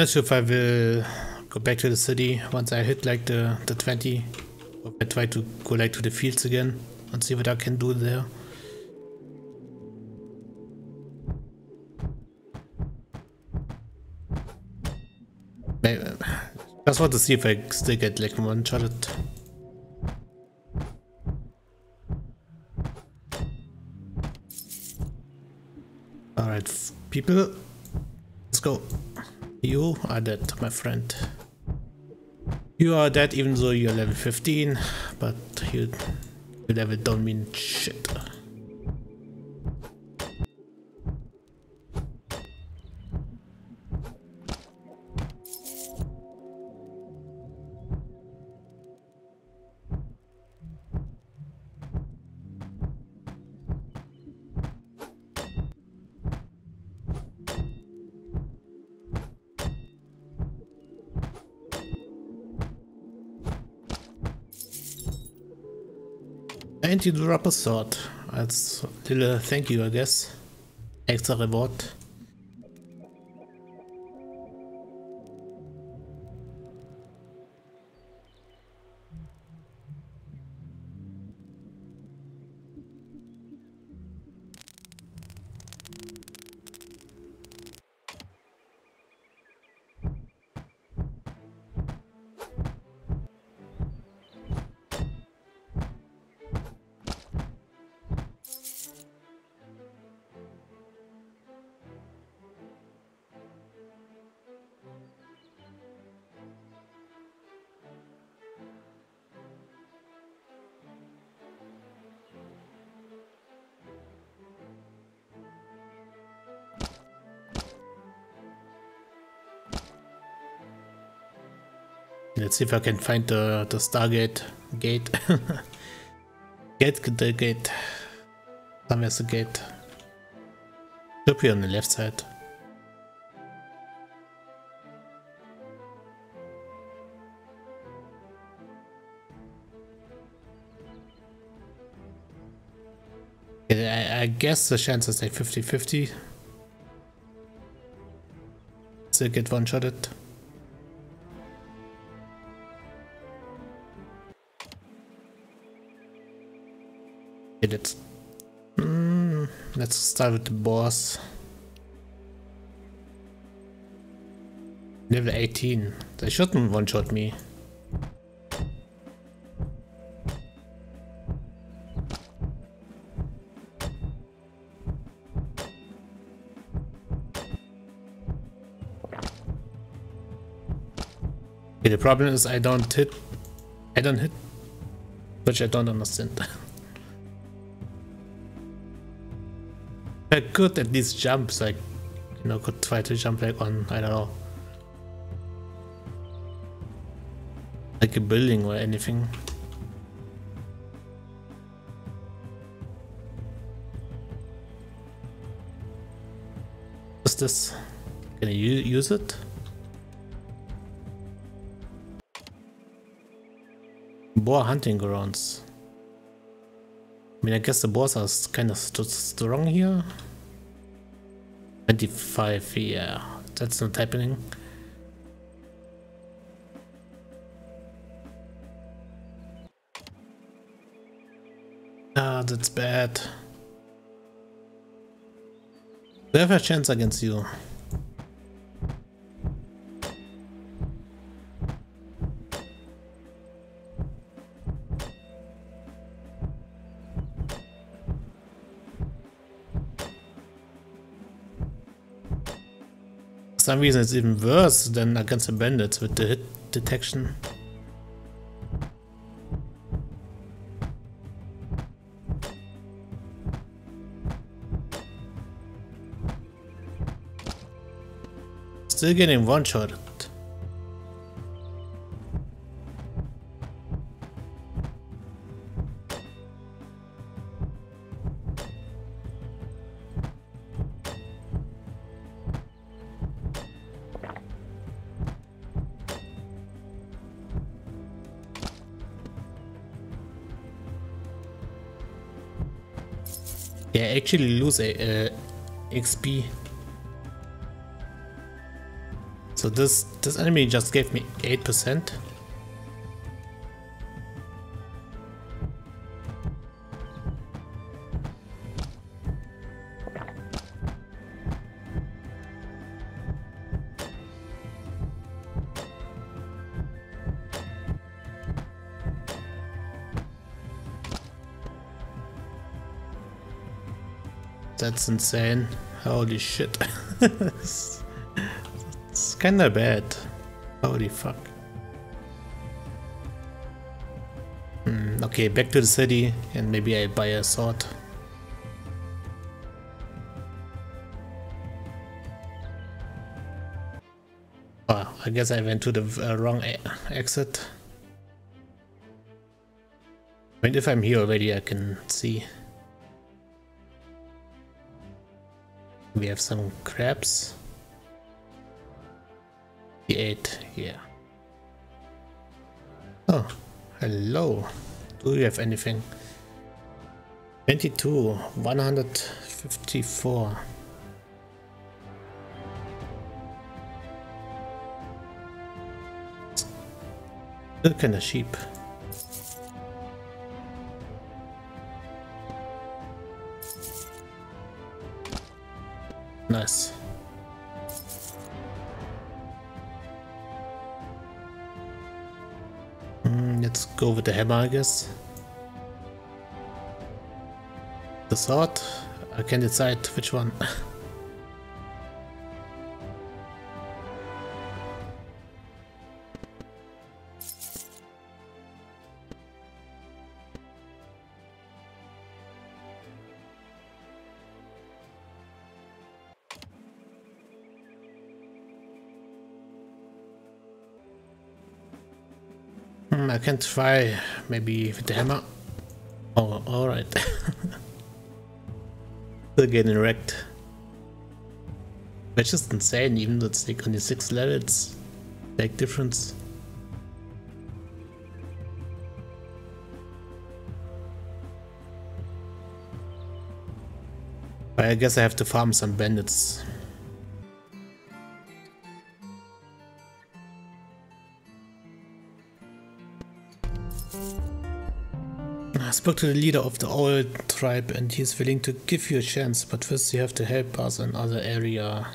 Not sure if I will go back to the city once I hit like the, the 20. Or I try to go like to the fields again and see what I can do there. Maybe, just want to see if I still get like one shot Alright, people, let's go. You are dead, my friend. You are dead even though you're level 15, but you, you level don't mean shit. And you drop a sword. Als little thank you, I guess. Extra reward. See if I can find the, the Stargate gate. *laughs* gate, the gate. Somewhere's the gate. Should be on the left side. I, I guess the chances are 50-50. Still get one-shotted. Okay, let's mm, let's start with the boss. Level 18. They shouldn't one-shot me. Okay, the problem is I don't hit I don't hit which I don't understand. *laughs* I could at least jump, like, you know, could try to jump like on, I don't know. Like a building or anything. What's this? Can I use it? Boar hunting grounds. I mean, I guess the boss are kind of st strong here. 25, yeah, that's not happening. Ah, that's bad. We have a chance against you. Some reason it's even worse than against the bandits with the hit detection. Still getting one shot. Actually lose a uh, XP. So this this enemy just gave me 8%. That's insane. Holy shit. it's, *laughs* it's kinda bad. Holy fuck. Hmm, okay, back to the city and maybe I buy a sword. Oh, I guess I went to the uh, wrong exit. I mean, if I'm here already, I can see. We have some crabs. We ate, yeah. Oh, hello. Do you have anything? 22, 154. Look at the sheep. Nice. Mm, let's go with the hammer, I guess. The sword? I can't decide which one. *laughs* can try maybe with the hammer. Oh, alright. *laughs* Still getting wrecked. Which is insane, even though it's like only 6 levels. Big difference. But I guess I have to farm some bandits. Spoke to the leader of the Owl Tribe and he's willing to give you a chance, but first you have to help us in other area.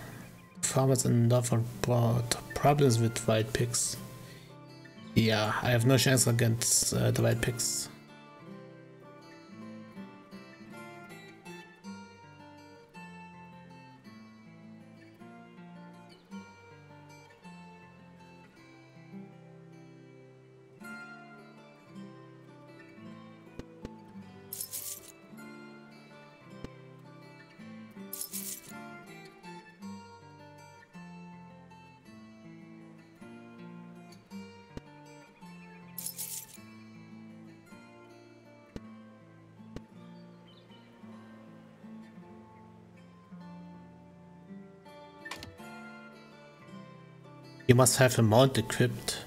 Farmers in Northern brought problems with wild pigs. Yeah, I have no chance against uh, the wild pigs. You must have a mount equipped.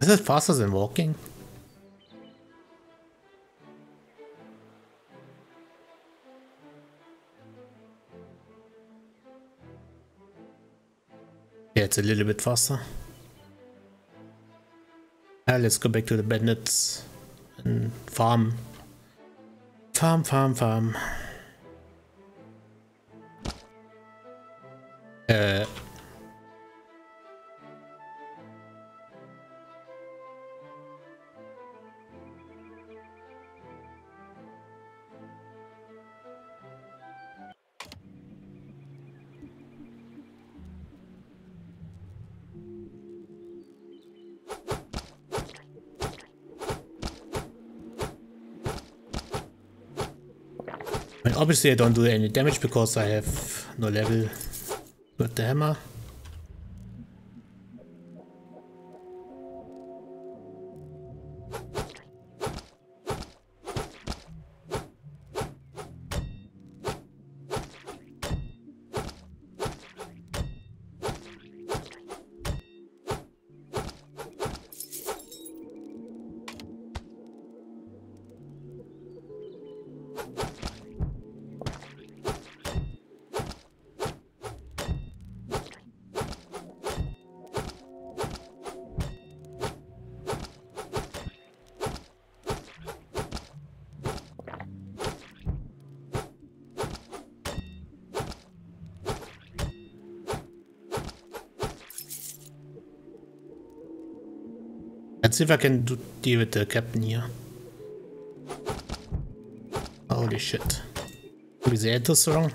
Is it faster than walking? Yeah, it's a little bit faster. Uh, let's go back to the bandits and farm. Farm, farm, farm. Obviously I don't do any damage because I have no level with the hammer. See if I can do, deal with the captain here. Holy shit. Maybe the address wrong?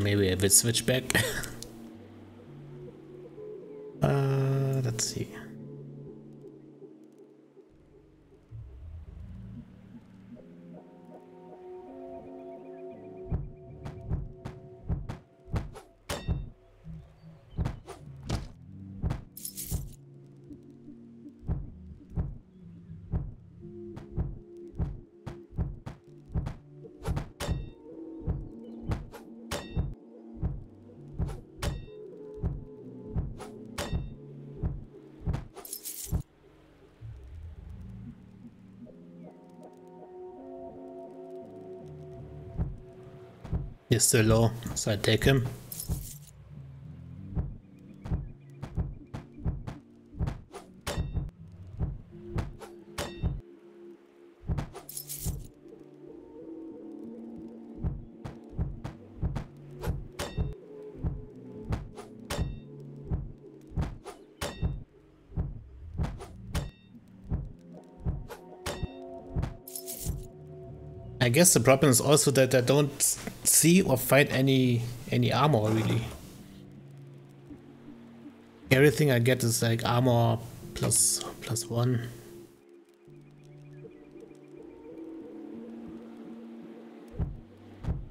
Maybe I will switch back. *laughs* still low, so I take him. I guess the problem is also that I don't see or find any any armor really. Everything I get is like armor plus plus one.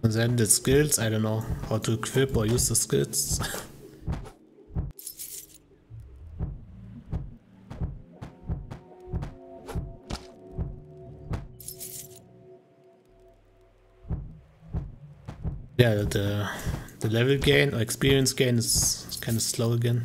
And then the skills, I don't know how to equip or use the skills. *laughs* yeah, the the level gain or experience gain is, kind of slow again.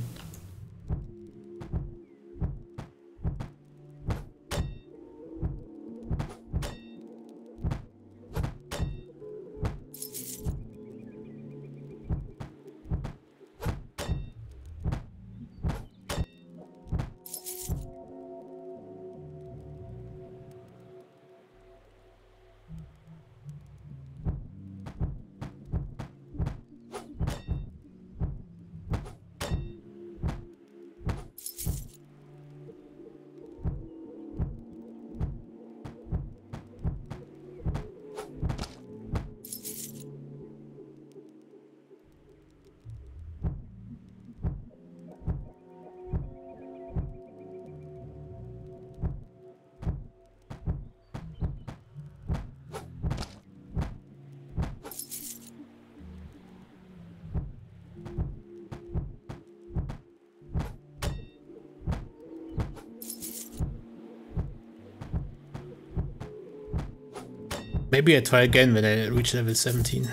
Maybe I try again when I reach level 17.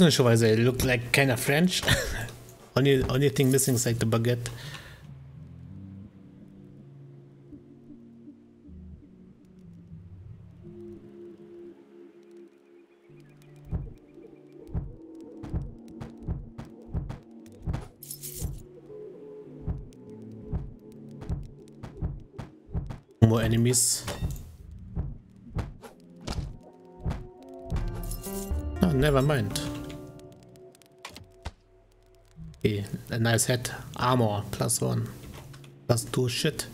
Wasn't sure why they look like kind of French. *laughs* only only thing missing is like the baguette. More enemies. Oh, never mind. A nice head. Armor, plus one. Plus two shit.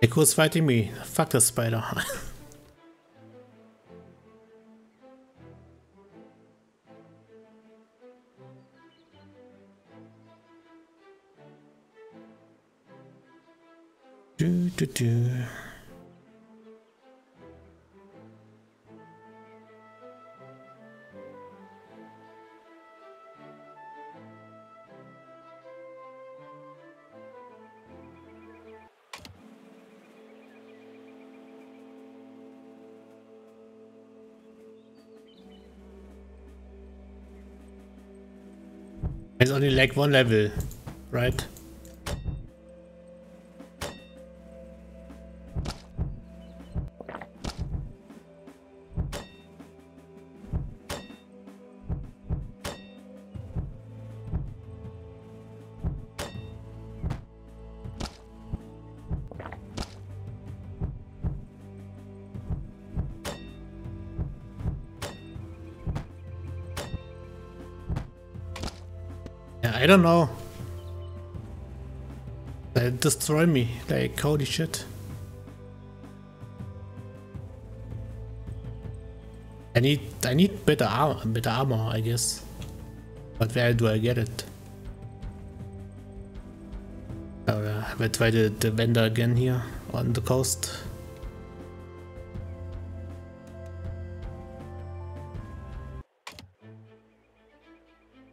Hey, who's fighting me? Fuck the spider. *laughs* do. It's only like one level, right? Destroy me, like holy shit. I need I need better armor, better armor, I guess. But where do I get it? Oh, yeah, I will try the, the vendor again here on the coast.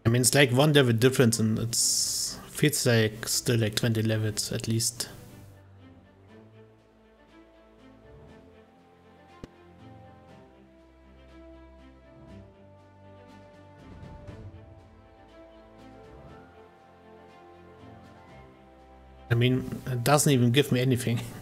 I mean, it's like one level difference and it's feels like still like 20 levels at least. I mean, it doesn't even give me anything. *laughs*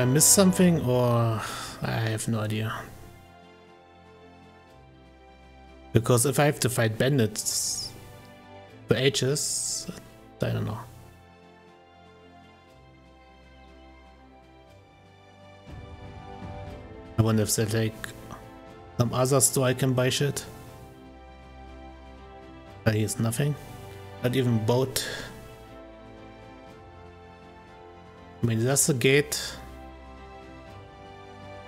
I missed something or I have no idea. Because if I have to fight bandits for ages, I don't know. I wonder if there's like some other store I can buy shit. But here's nothing. Not even boat. I mean, that's the gate.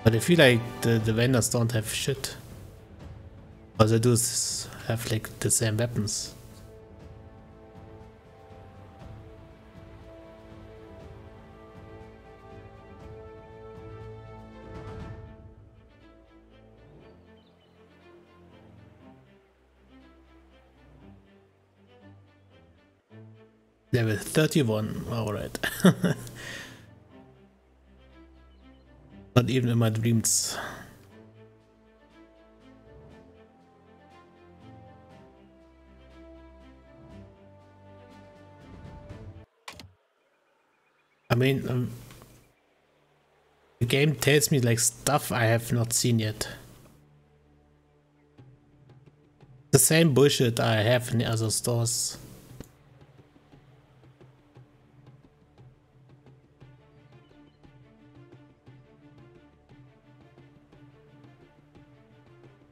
But I feel like the, the vendors don't have shit. All they do is have like the same weapons. Level 31, alright. *laughs* Not even in my dreams. I mean, um, the game tells me like stuff I have not seen yet. The same bullshit I have in the other stores.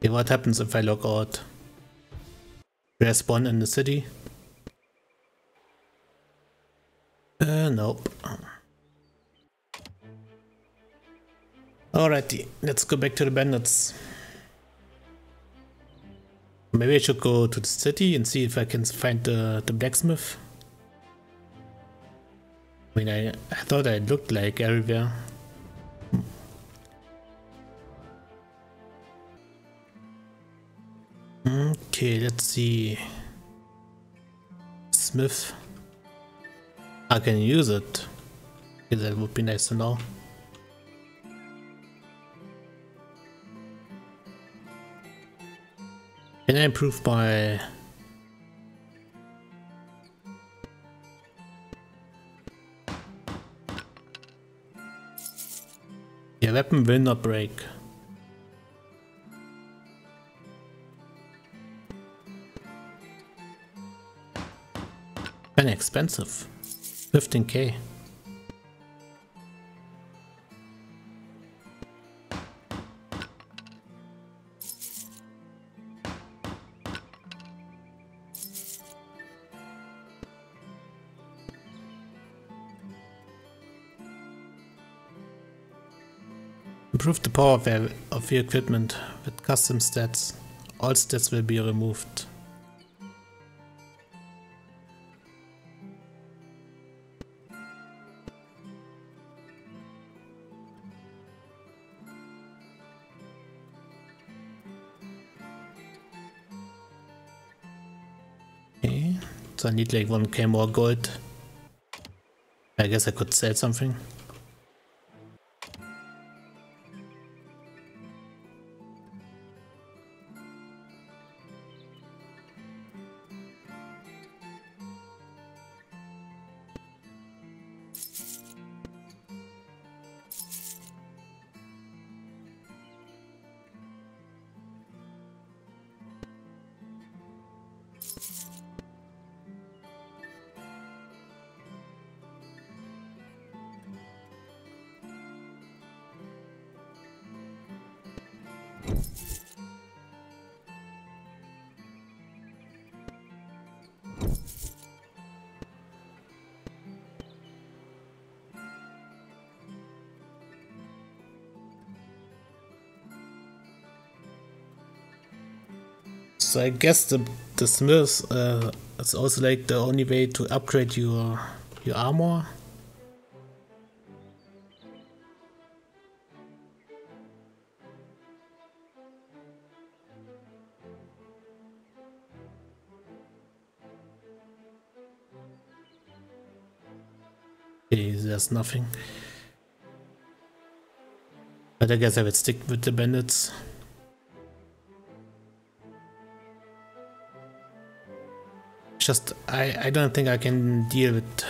Okay, what happens if I log out? Respawn in the city? Uh, nope. Alrighty, let's go back to the bandits. Maybe I should go to the city and see if I can find the, the blacksmith. I mean, I, I thought I looked like everywhere. Okay, let's see. Smith. I can use it. Okay, that would be nice to know. Can I improve my... Yeah, weapon will not break. Expensive. 15k. Improve the power of your equipment with custom stats. All stats will be removed. So I need like 1k more gold. I guess I could sell something. I guess the the smith uh, is also like the only way to upgrade your your armor. There's nothing. But I guess I would stick with the bandits. Just, I, I don't think I can deal with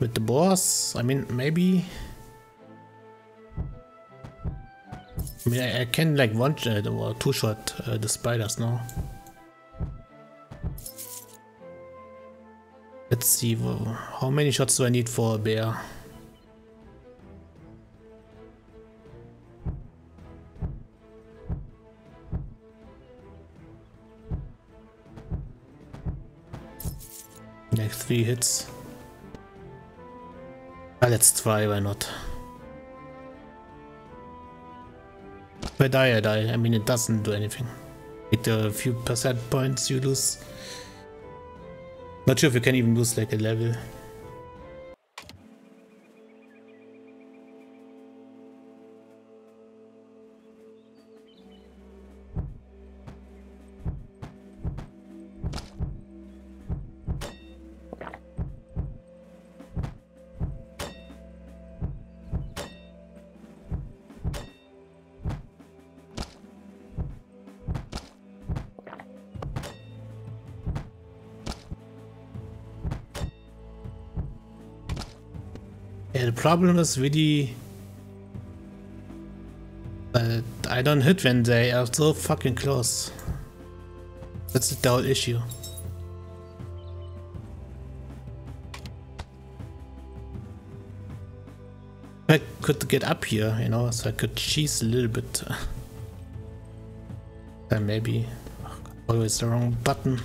with the boss. I mean, maybe. I mean, I, I can like one or two shot uh, the spiders now. Let's see, how many shots do I need for a bear? Three hits. Let's try, why not? If I die, I die. I mean, it doesn't do anything. With a few percent points you lose. Not sure if you can even lose like a level. Problem is really that I don't hit when they are so fucking close. That's the whole issue. I could get up here, you know, so I could cheese a little bit. *laughs* then maybe oh always the wrong button.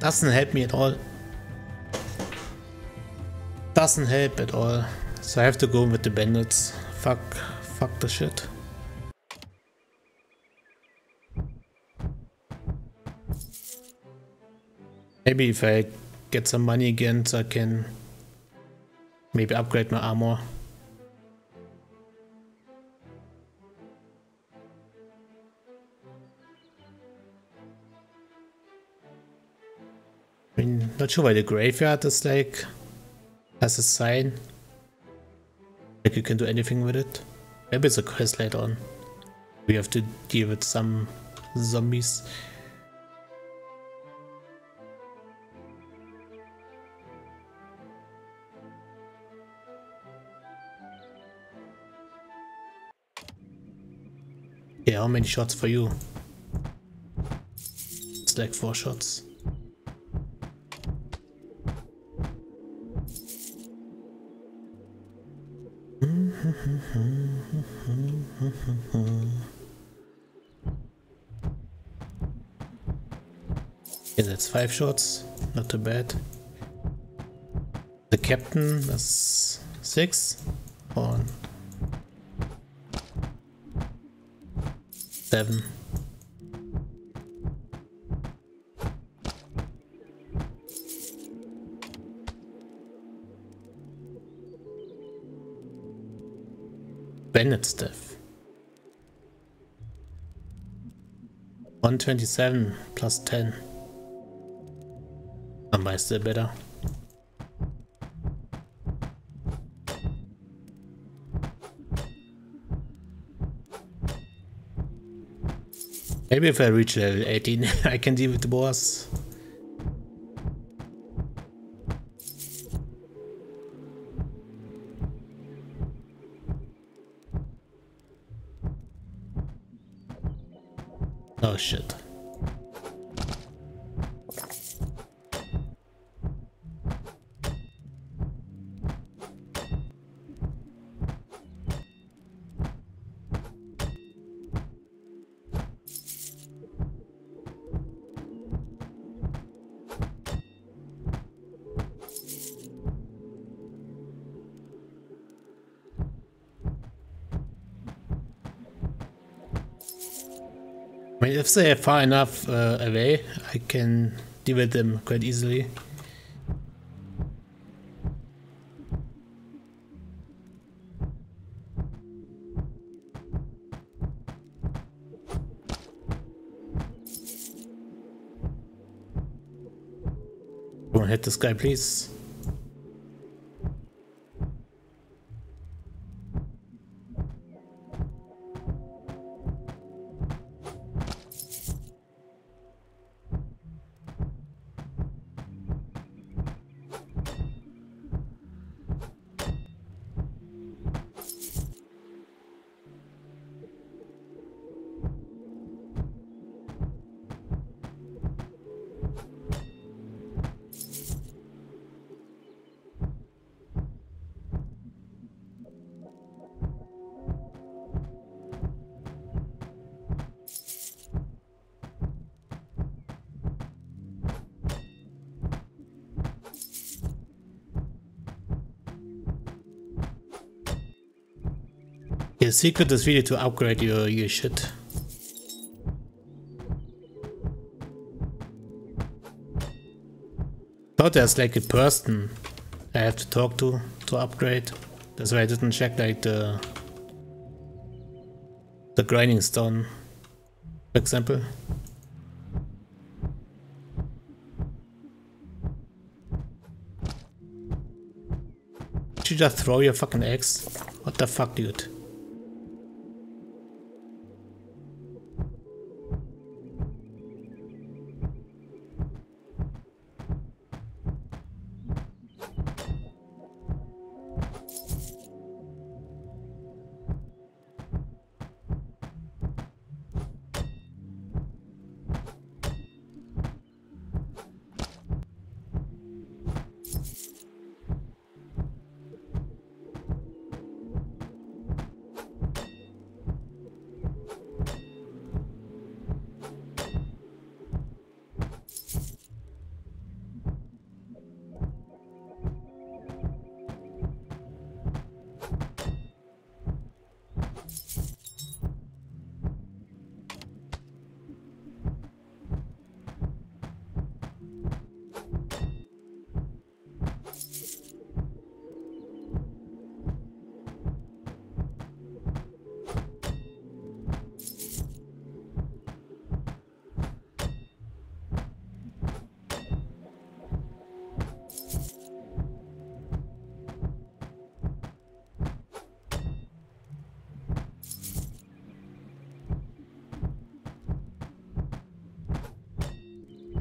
Doesn't help me at all. Doesn't help at all. So I have to go with the bandits. Fuck, fuck the shit. Maybe if I get some money again so I can maybe upgrade my armor. Not sure why the graveyard is like has a sign. Like you can do anything with it. Maybe it's a quest later on. We have to deal with some zombies. Yeah, how many shots for you? It's like four shots. Yeah, that's five shots. Not too bad. The captain, that's six. One. Seven. Bennett stuff. 127 plus 10. Am I still better? Maybe if I reach level 18 *laughs* I can deal with the boss. If they are far enough uh, away, I can deal with them quite easily. On, hit this guy, please. Secret is really to upgrade your, your shit. Thought there's like a person I have to talk to to upgrade. That's why I didn't check like the the grinding stone, for example. Did you just throw your fucking eggs? What the fuck, dude?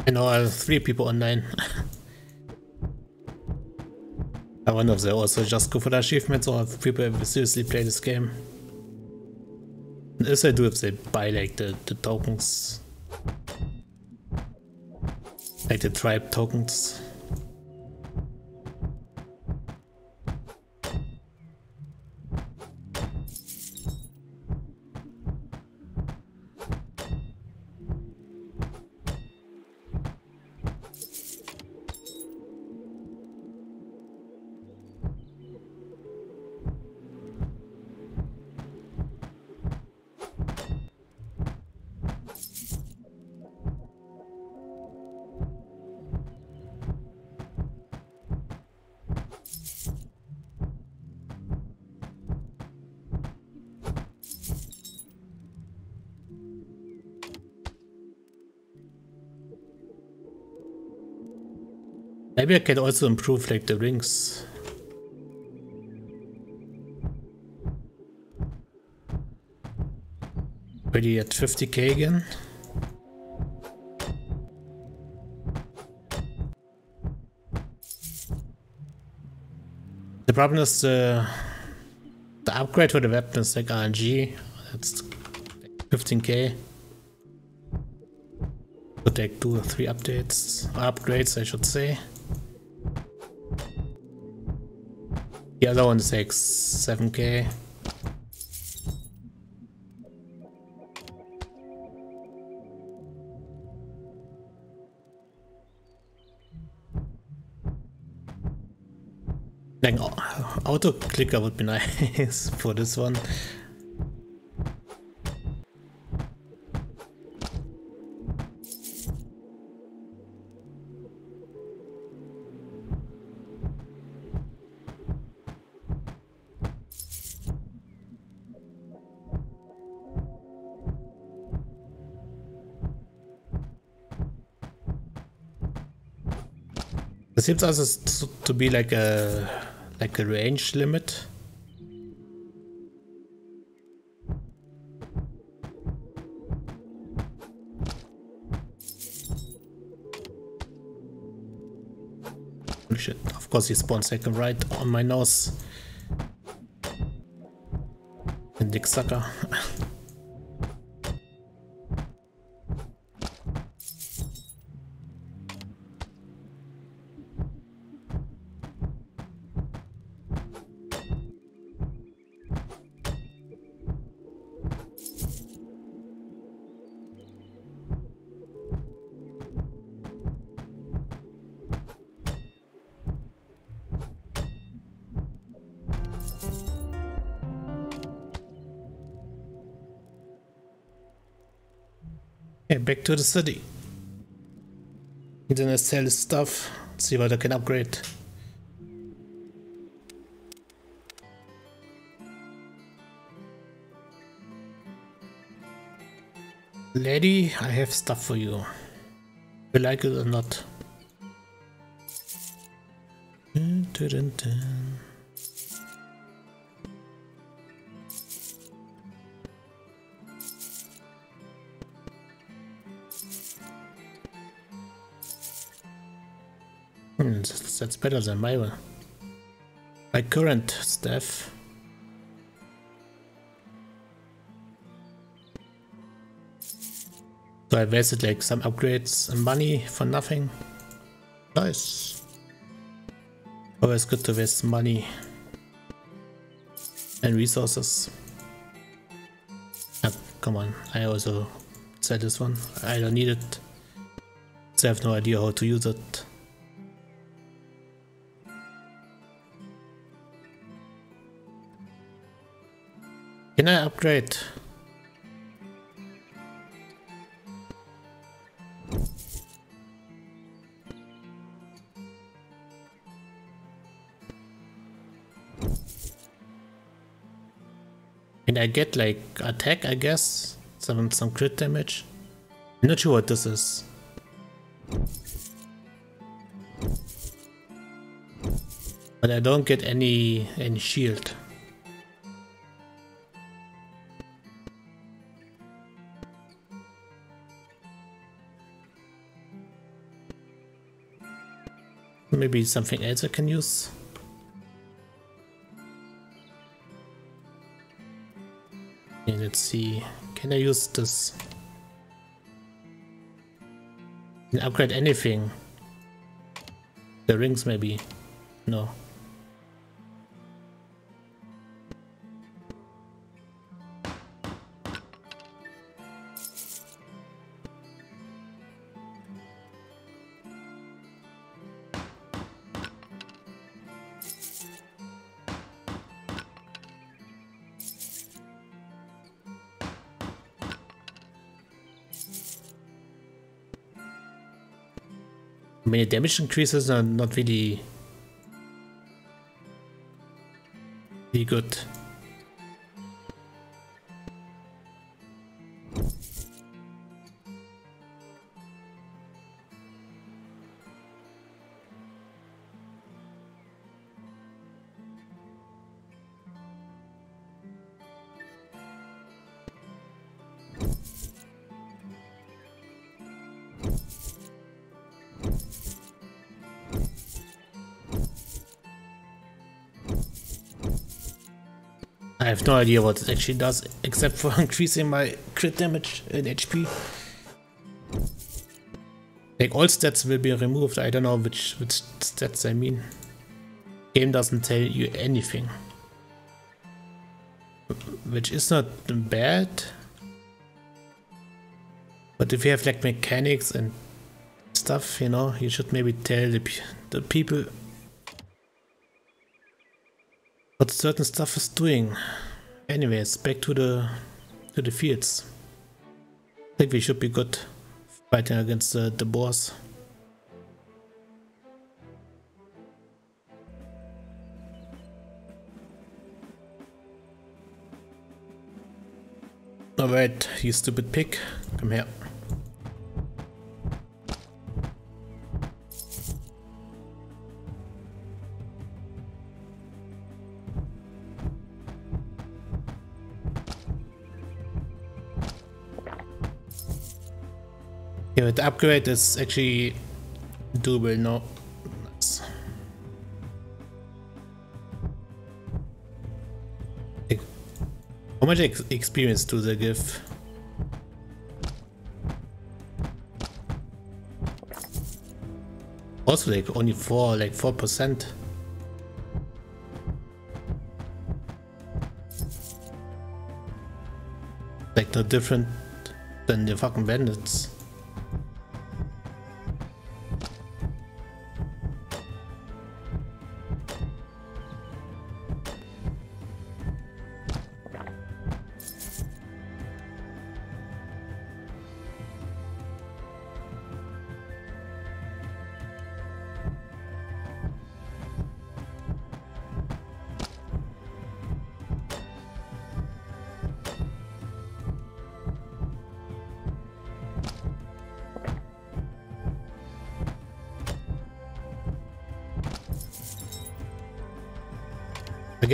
I know I have three people online. I wonder if they also just go for the achievements or if people seriously play this game. And if they do, if they buy like the, the tokens. Like the tribe tokens. Maybe I can also improve like the rings. Already at 50k again. The problem is the, the upgrade for the weapon is like RNG. That's 15k. Could take two or three updates, upgrades I should say. The other one takes 7k. Like uh, auto clicker would be *laughs* nice for this one. Seems as to be like a like a range limit. Shit, of course he spawned second right on my nose. And dick sucker. *laughs* to the city. Then I sell stuff, see what I can upgrade. Lady, I have stuff for you. You like it or not? Dun, dun, dun, better than my one, my current stuff. So I wasted like some upgrades and money for nothing. Nice. Always good to waste money and resources. Ah, come on, I also said this one. I don't need it. So I have no idea how to use it. Can I upgrade? Can I get like attack I guess? Some some crit damage? I'm not sure what this is. But I don't get any any shield. Maybe something else I can use. Okay, let's see. Can I use this? Can upgrade anything? The rings maybe? No. Mean, damage increases are not really, really good. No idea what it actually does, except for *laughs* increasing my crit damage and HP. Like all stats will be removed, I don't know which, which stats I mean. Game doesn't tell you anything. Which is not bad. But if you have like mechanics and stuff, you know, you should maybe tell the, the people what certain stuff is doing. Anyways, back to the to the fields. I think we should be good fighting against the, the boss. Alright, you stupid pig, come here. Yeah, the upgrade is actually doable. Nice. How much ex experience do they give? Also like only four, like four percent. Like no different than the fucking bandits.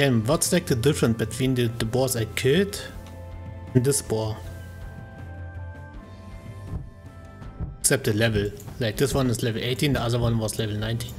Again, what's like the difference between the, the boss I killed and this boss? Except the level. Like this one is level 18, the other one was level 19.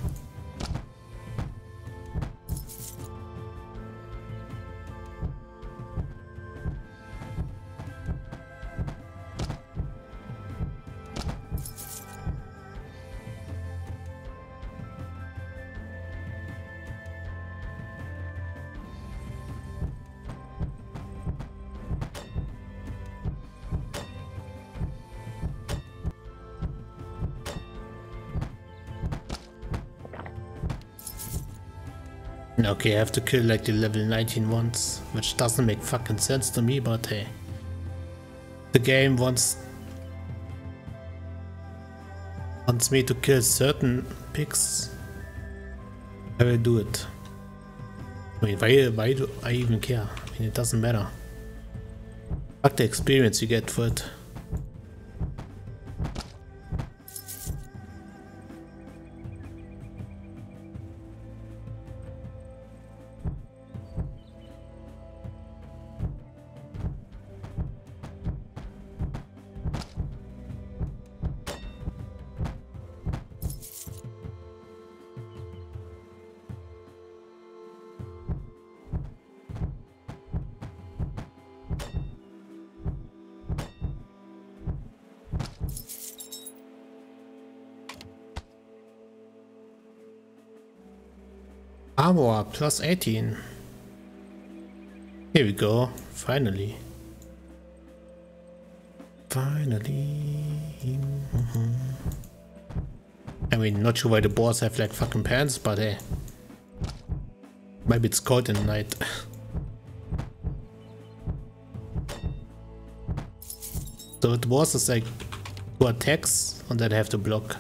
Okay, I have to kill like the level 19 ones, which doesn't make fucking sense to me, but hey. The game wants wants me to kill certain pigs. I will do it. I mean, why, why do I even care? I mean, it doesn't matter. Fuck the experience you get for it. Plus 18. Here we go. Finally. Finally. Mm-hmm. I mean, not sure why the boars have like fucking pants, but hey. Maybe it's cold in the night. so the boss is like two attacks and then I have to block.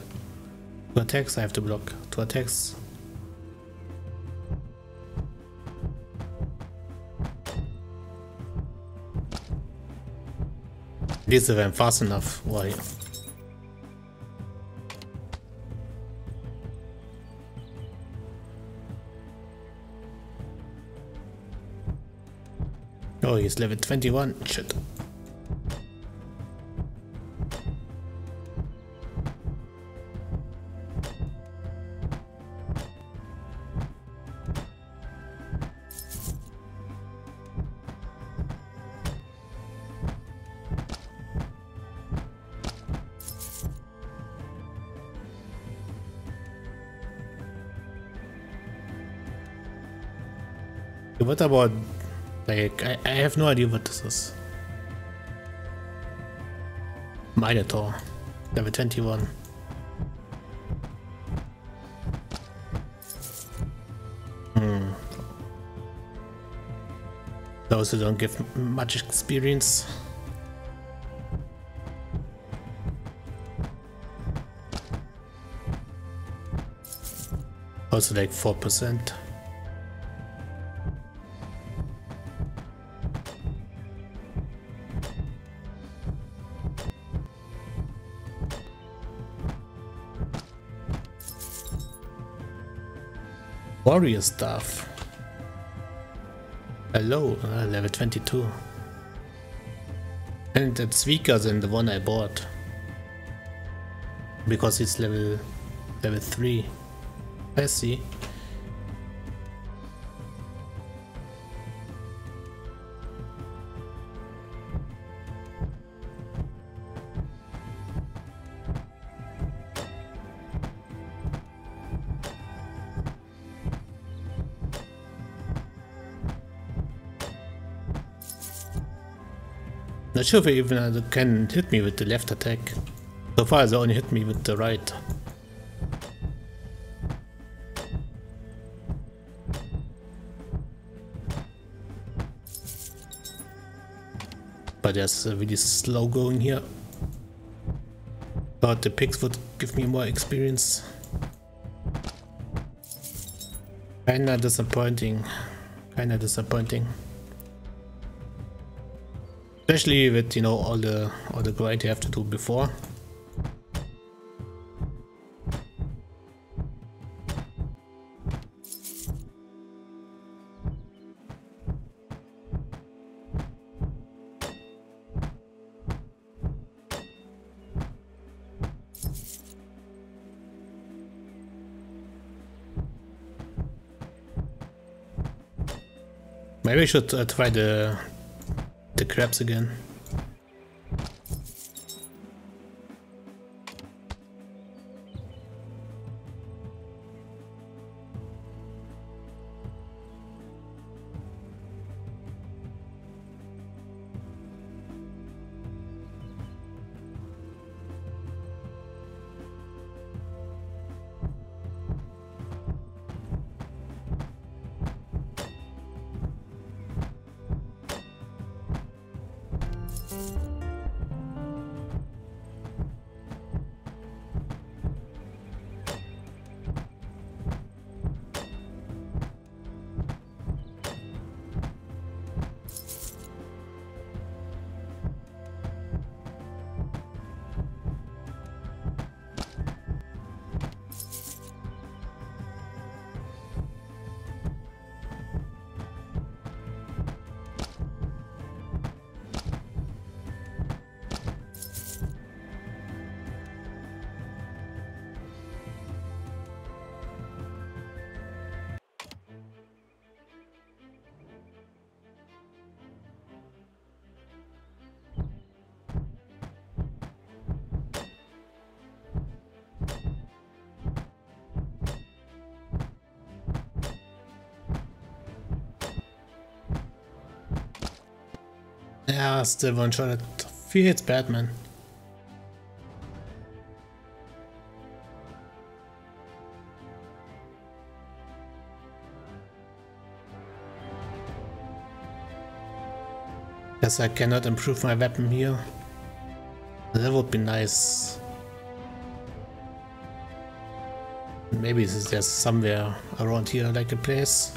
Two attacks I have to block. Two attacks. These are fast enough. Why? Oh, he's level 21. Shit. What about like, I, I have no idea what this is. Minotaur, level 21. Hmm. Those who don't give much experience. Also like 4%. Warrior stuff. Hello, uh, level 22. And it's weaker than the one I bought. Because it's level level 3. I see. Sure he even uh, can hit me with the left attack. So far, they only hit me with the right. But there's a really slow going here. But the pigs would give me more experience. Kinda disappointing. Kinda disappointing. Especially with, you know, all the all the grind you have to do before. Maybe I should uh, try the the crabs again. Still one shot at three Batman. Guess I cannot improve my weapon here. That would be nice. Maybe there's somewhere around here like a place.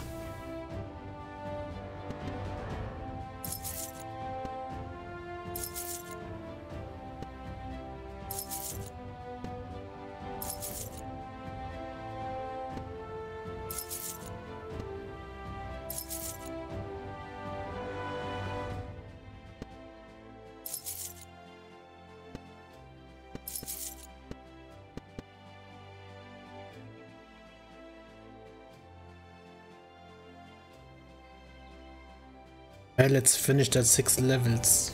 Let's finish that six levels.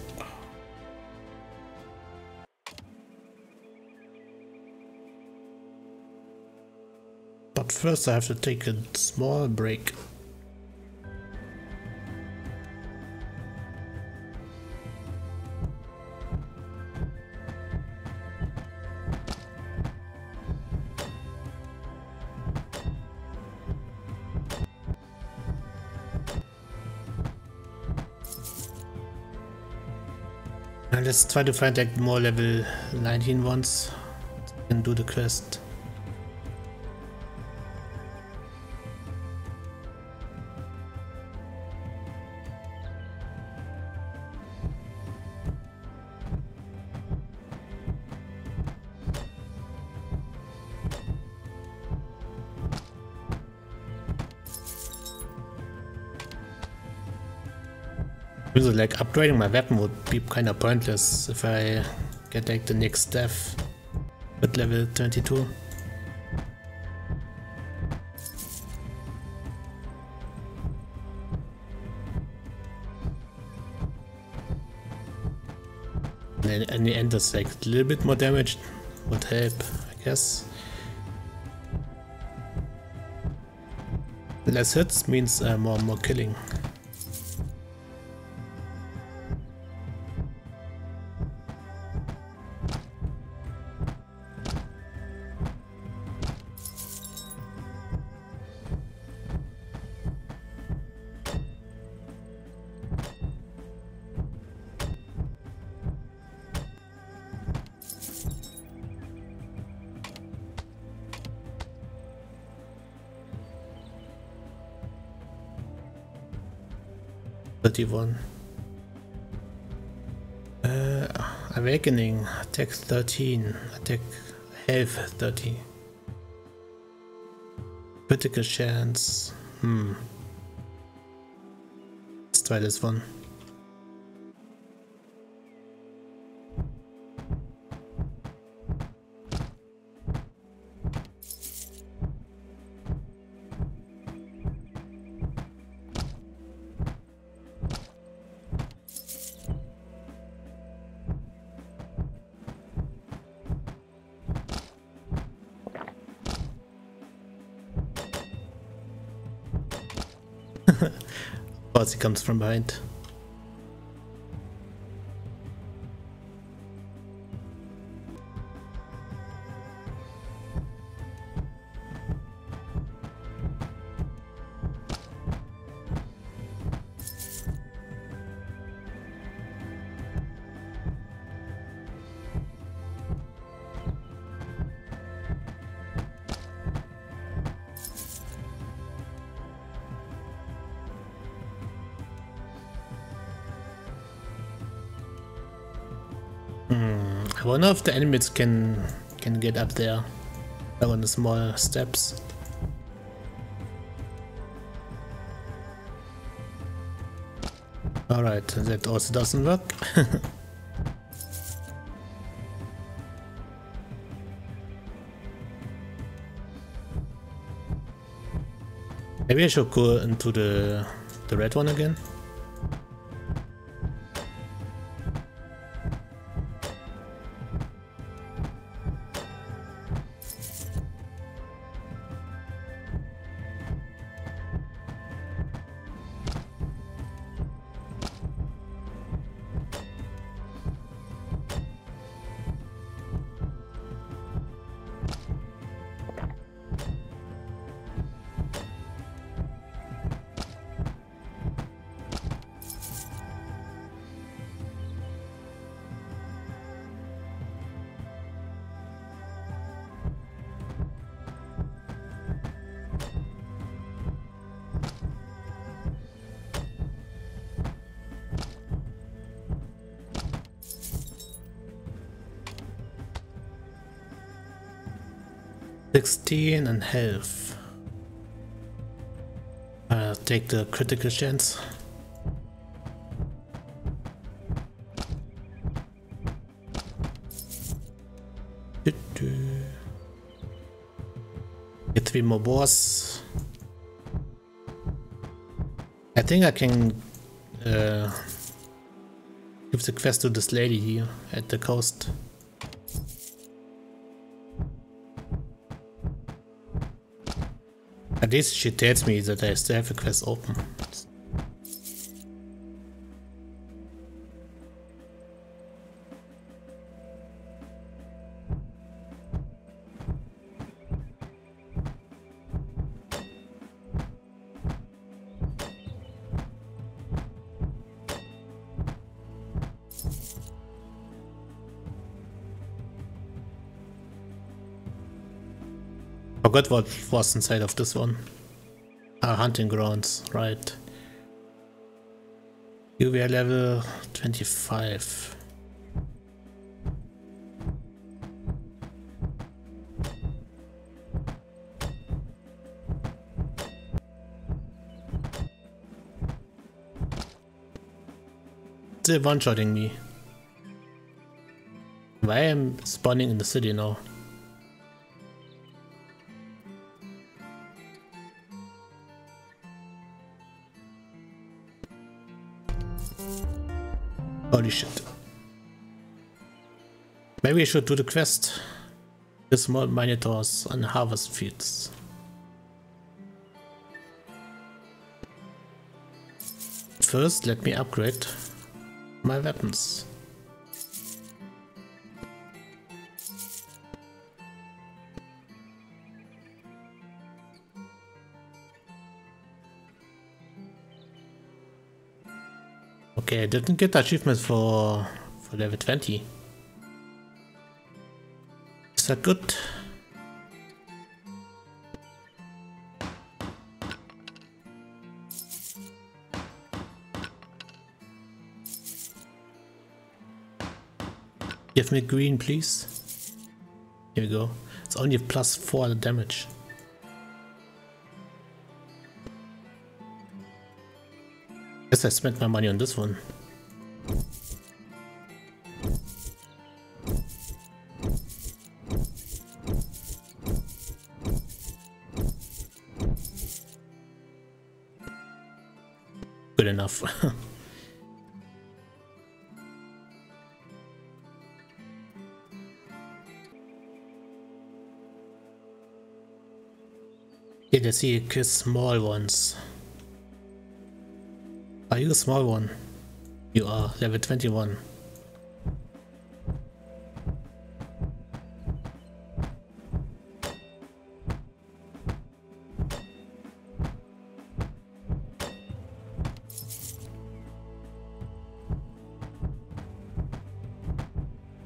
But first I have to take a small break. Let's try to find like more level 19 ones and do the quest. So like upgrading my weapon would be kind of pointless if I get like the next death at level 22. And in the end, that's like a little bit more damage would help, I guess. Less hits means uh, more more killing. 31. Uh, awakening, attack 13, attack health 30. Critical chance. Hmm. Let's try this one. Comes from behind. I wonder if the enemies can can get up there on the small steps. Alright, that also doesn't work. *laughs* Maybe I should go into the the red one again. 16 and health. I'll take the critical chance. Get three more boss. I think I can uh, give the quest to this lady here at the coast. At least she tells me that I still have a quest open. Forgot what was inside of this one. Hunting grounds, right. You were level 25. They're one-shotting me. Why am spawning in the city now? Holy shit. Maybe I should do the quest. The small Minotaurs on harvest fields. First, let me upgrade my weapons. Okay, I didn't get the achievement for, for level 20. Is that good? Give me green, please. Here we go. It's only plus 4 damage. I spent my money on this one. Good enough. *laughs* Here, let's see small ones. Are you a small one? You are, level 21.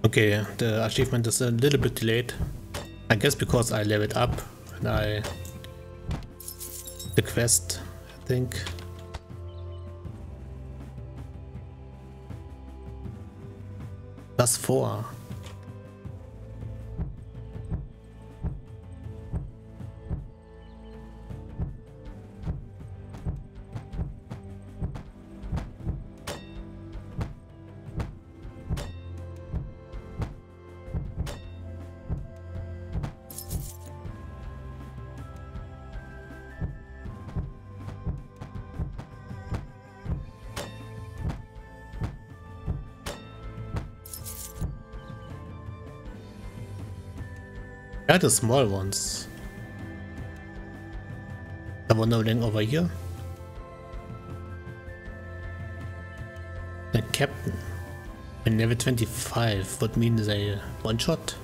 Okay, the achievement is a little bit delayed. I guess because I leveled up and I... The quest, I think. Plus four. The small ones. Someone noting over here. The captain. And level 25 would mean they one shot.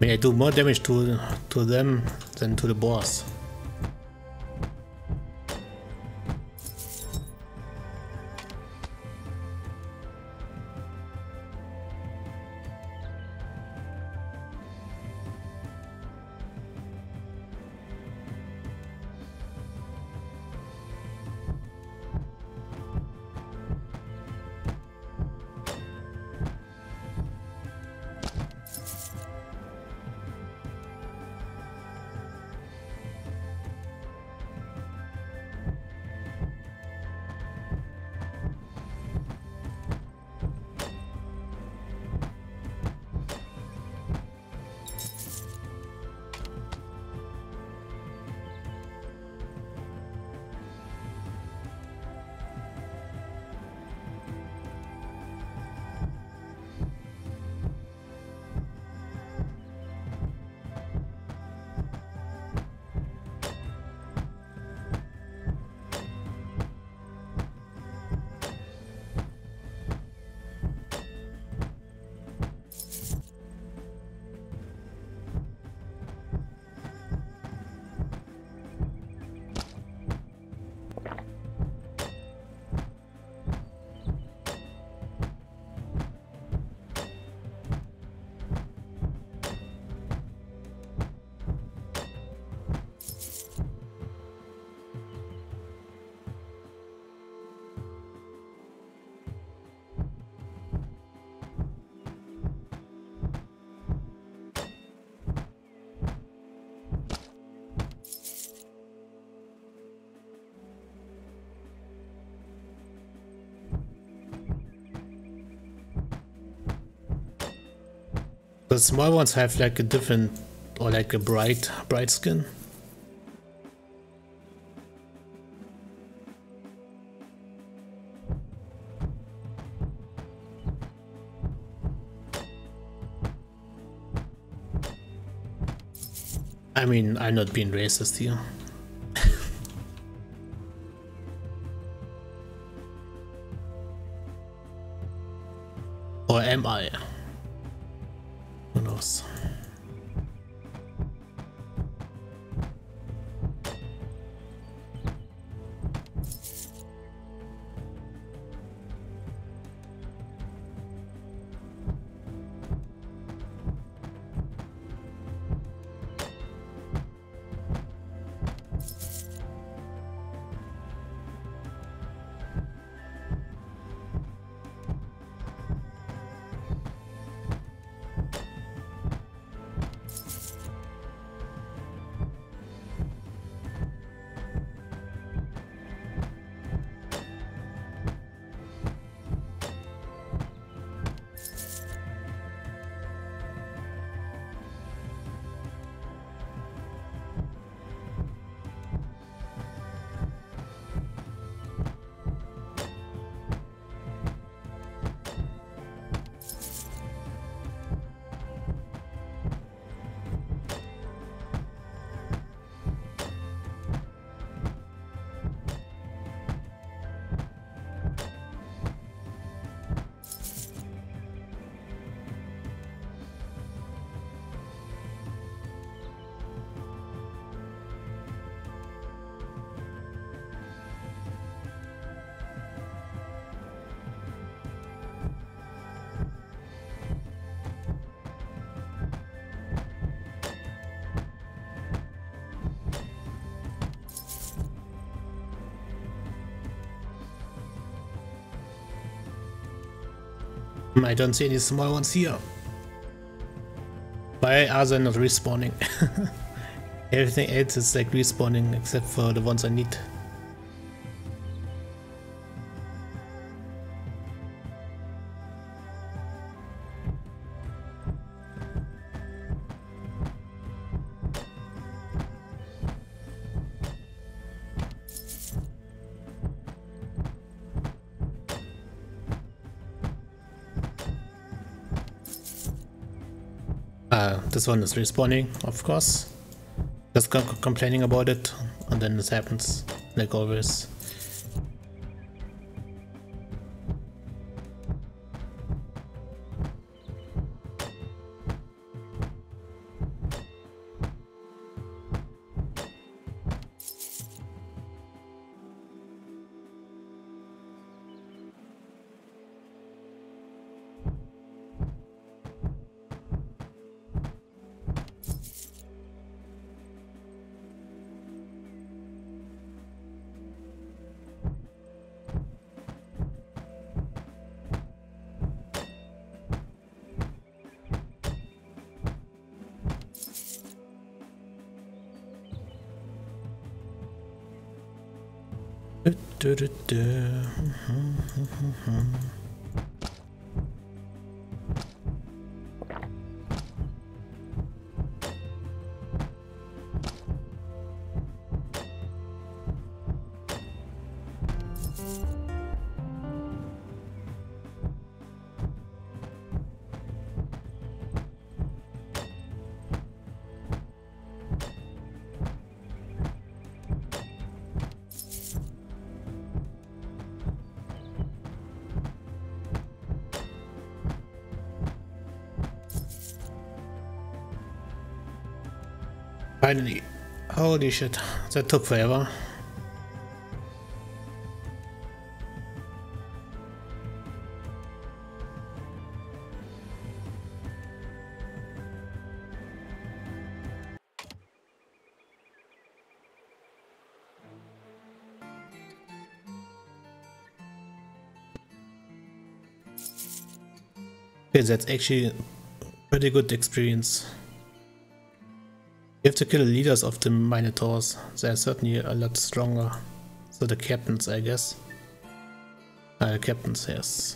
May I do more damage to to them than to the boss. Small ones have like a different or like a bright bright skin. I mean, I'm not being racist here. I don't see any small ones here. Why are they not respawning? *laughs* Everything else is like respawning except for the ones I need. This one is respawning, of course. Just complaining about it, and then this happens, like always. Holy shit, that took forever. That's actually pretty good experience. Have to kill the leaders of the Minotaurs. They are certainly a lot stronger. So the captains, I guess. Uh, captains, yes.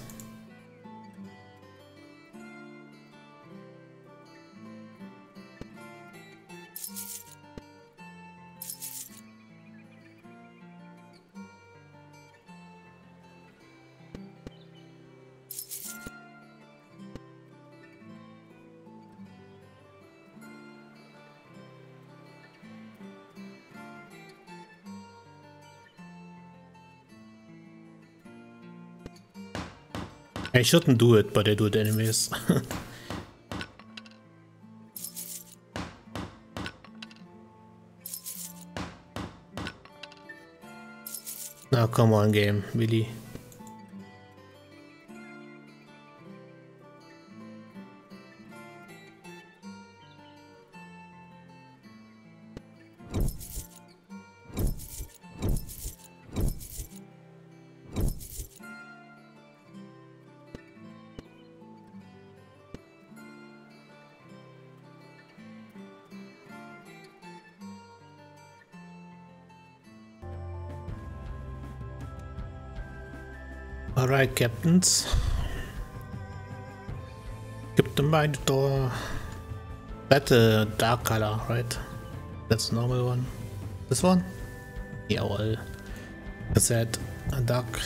I shouldn't do it, but I do it anyways. *laughs* now come on game, really. Captains. Captain by the door. That's a dark color, right? That's normal one. This one? Yeah, well, said a dark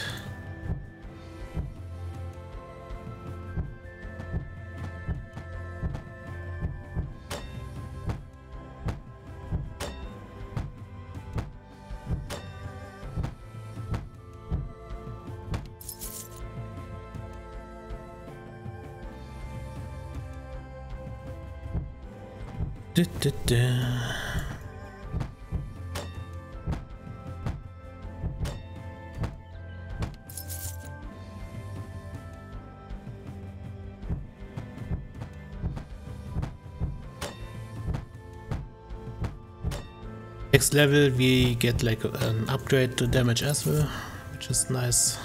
Next level we get like an upgrade to damage as well, which is nice.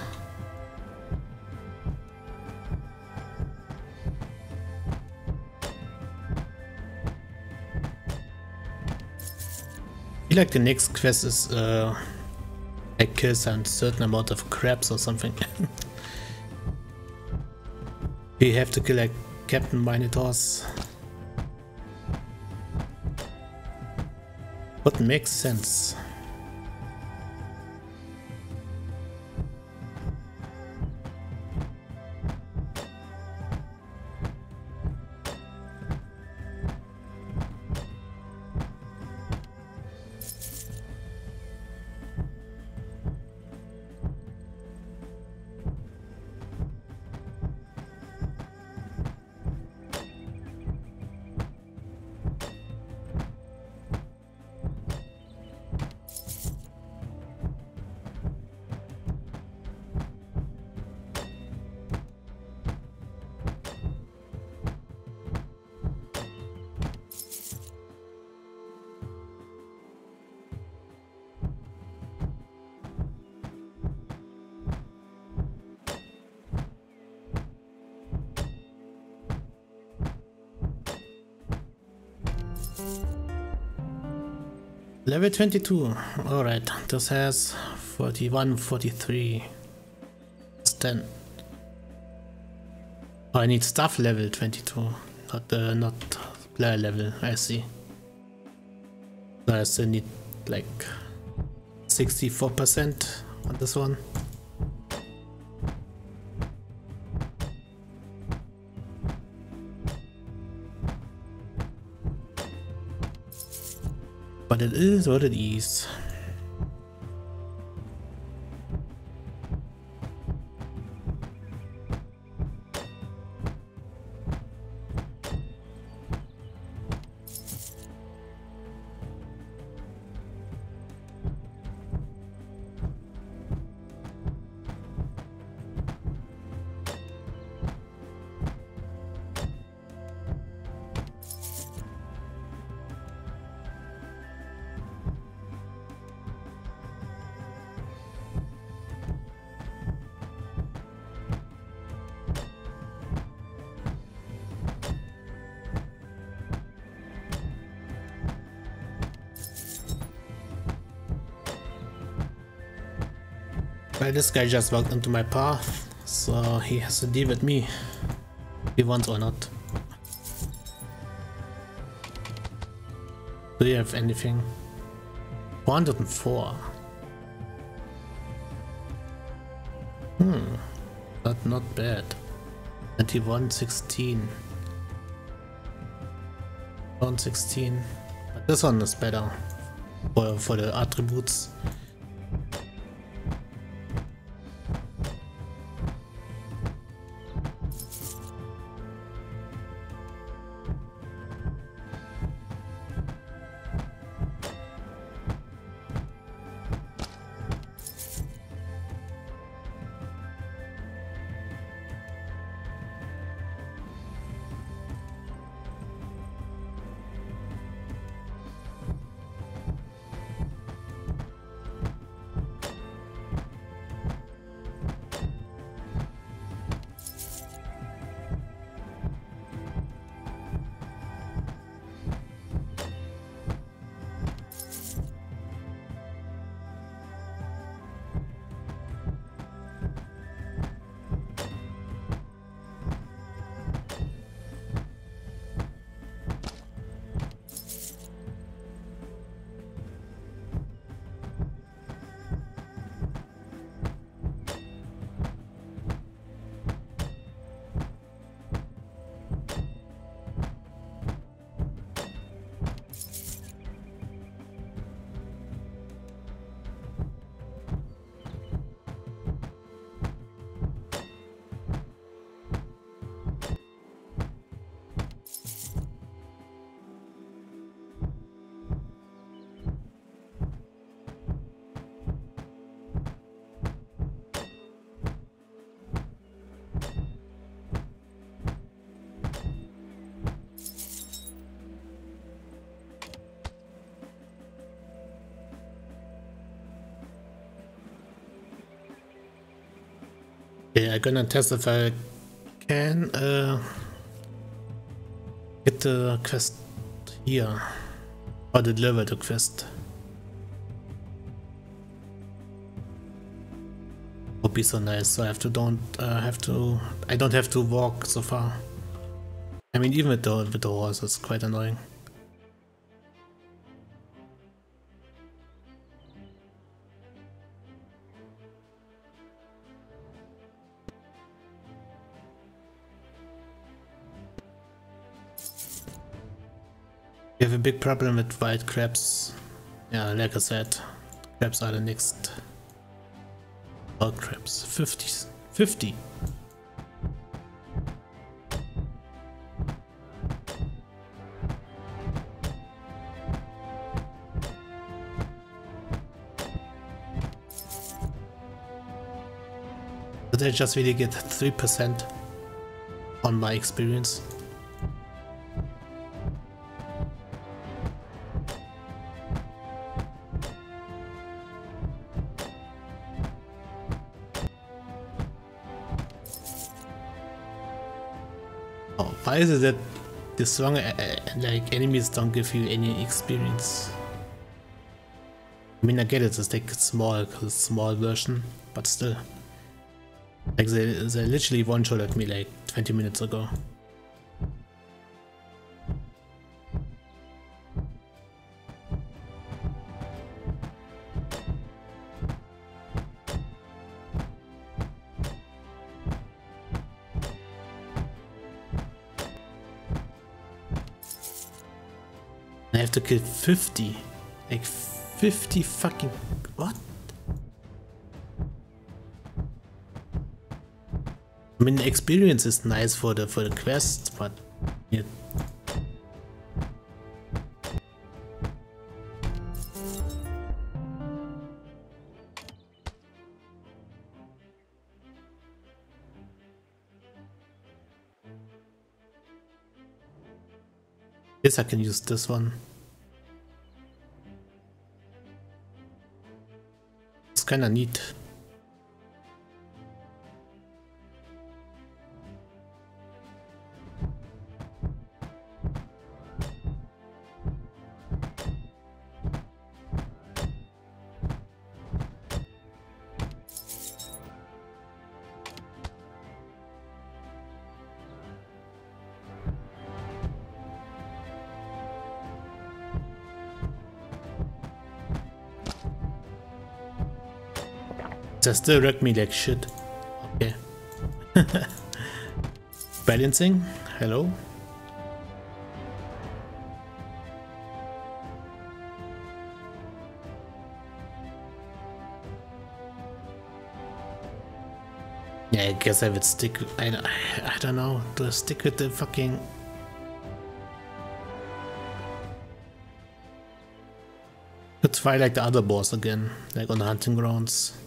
Feel like the next quest is uh, like kill a certain amount of crabs or something. *laughs* we have to kill like Captain Minotaurs. What makes sense? Level 22. Alright, this has 41, 43. It's 10. Oh, I need staff level 22, not uh, not player level, I see. I still need like 64% on this one. But it is what it is. This guy just walked into my path, so he has to deal with me. If he wants or not. Do you have anything? 404. Hmm, but not bad. 2116. 116. But this one is better for, for the attributes. Okay, I'm gonna test if I can uh, get the quest here or deliver the quest. Would be so nice. So I have to don't uh, have to I don't have to walk so far. I mean, even with the with the horse, it's quite annoying. A big problem with wild crabs. Yeah, like I said, crabs are the next wild crabs. 50. 50. Did I just really get 3% on my experience? Why is it that the strong uh, uh, like enemies don't give you any experience? I mean, I get it, it's like small, cause it's small version, but still. Like they, they literally one-shot at me like 20 minutes ago. To kill 50. Like 50 fucking... What? I mean, experience is nice for the for the quest, but yeah. Yes, I can use this one. Kind of neat. Still wreck uh, me like shit. Okay. *laughs* Balancing? Hello? Yeah, I guess I would stick. I, I don't know. Do I stick with the fucking. Let's try like the other boss again, like on the hunting grounds.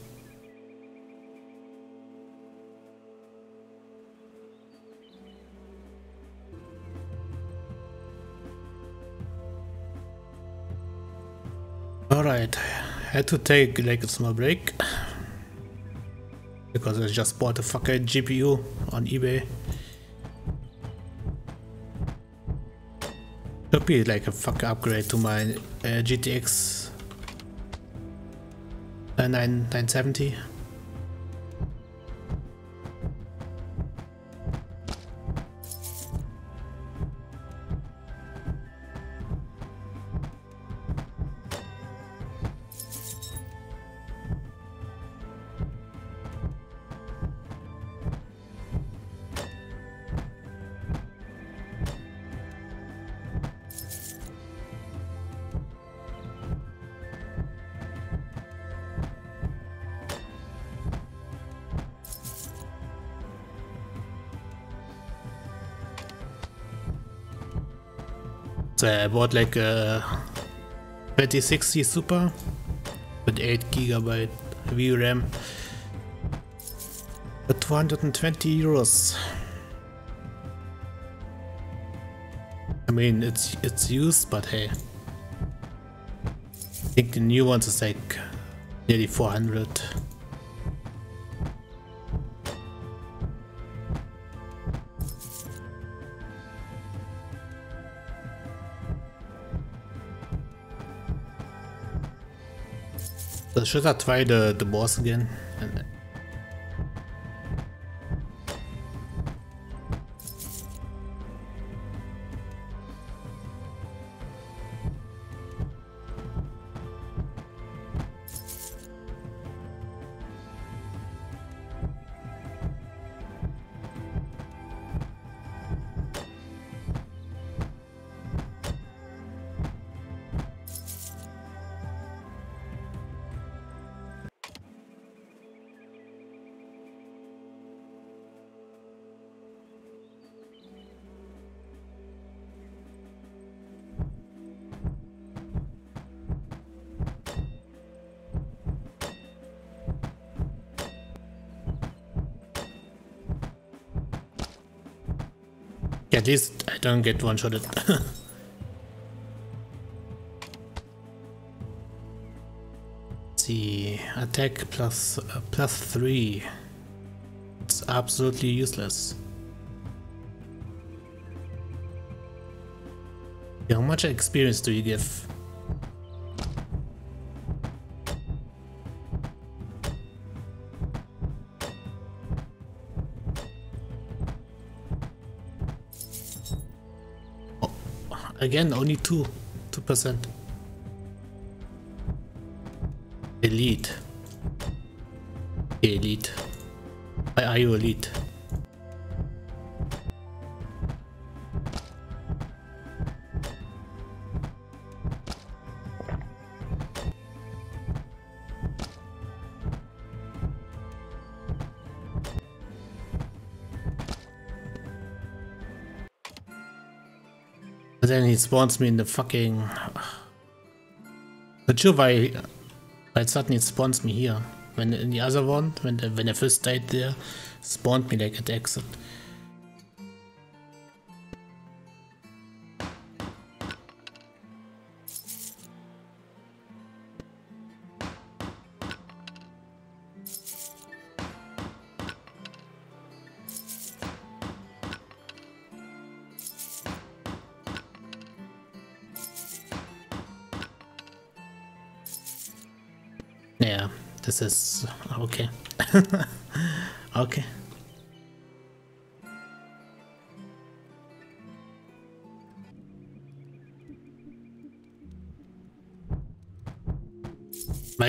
Had to take like a small break because I just bought a fucking GPU on eBay. Could be like a fucking upgrade to my uh, GTX uh, 9, 970. Bought like uh, a 2060 Super with 8 gigabyte VRAM for 220 euros. I mean, it's it's used, but hey, I think the new ones is like nearly 400. Should I try the, the boss again? At least I don't get one-shotted. *laughs* see, attack plus, uh, plus 3. It's absolutely useless. How much experience do you give? Again, only 2. 2%. Elite. Elite. Why are you elite? Then he spawns me in the fucking... Not sure why, why suddenly it spawns me here. When in the other one, when the, when I first died there, spawned me like at the exit.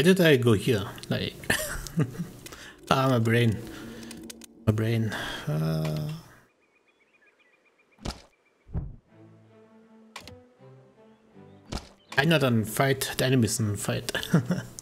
Why did I go here? Like, *laughs* ah, my brain, my brain. Uh... I'm not on fight, the enemies in fight. *laughs*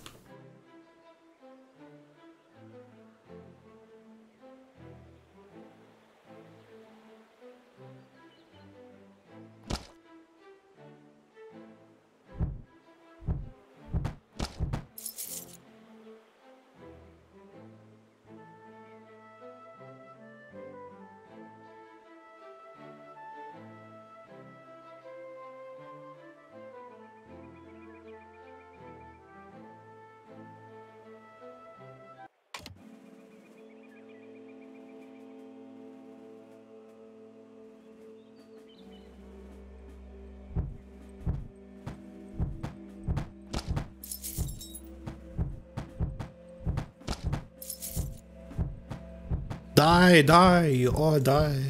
Die, you all die.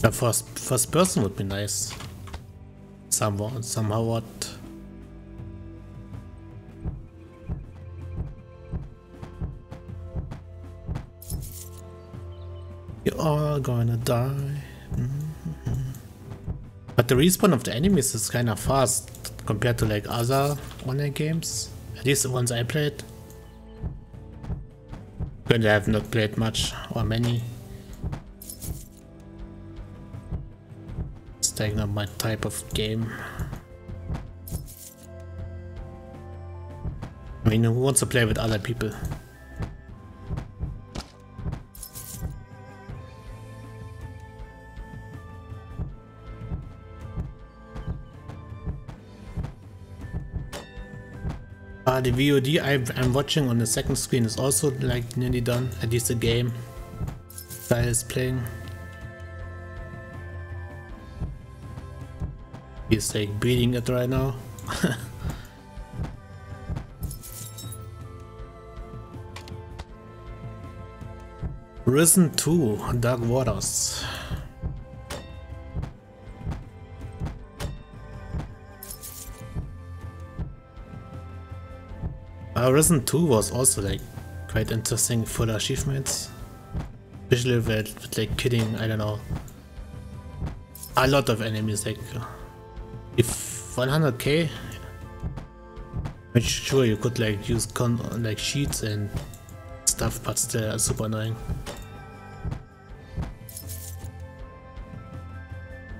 The first first person would be nice. Somehow, somehow what? You're all gonna die. The respawn of the enemies is kind of fast compared to like other online games. At least the ones I played. When I have not played much or many. It's like not my type of game. I mean, who wants to play with other people? the VOD I, am watching on the second screen is also like nearly done, at least the game that is playing. He's like beating it right now. *laughs* Risen 2, Dark Waters. Uh, Risen 2 was also like quite interesting for the achievements. Especially with, with like killing, I don't know, a lot of enemies, like if 100k, I'm sure you could like use con like sheets and stuff, but still super annoying.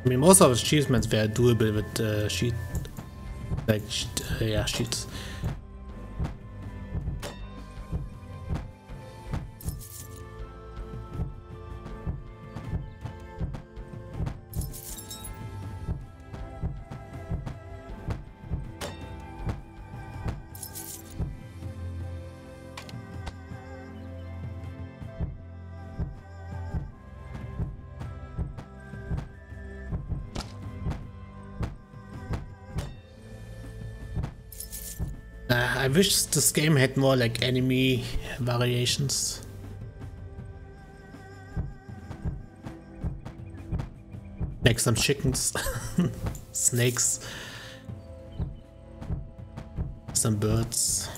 I mean, most of the achievements were doable with uh, sheet, like uh, yeah, sheets. Uh, I wish this game had more like enemy variations. Like some chickens, *laughs* snakes, some birds,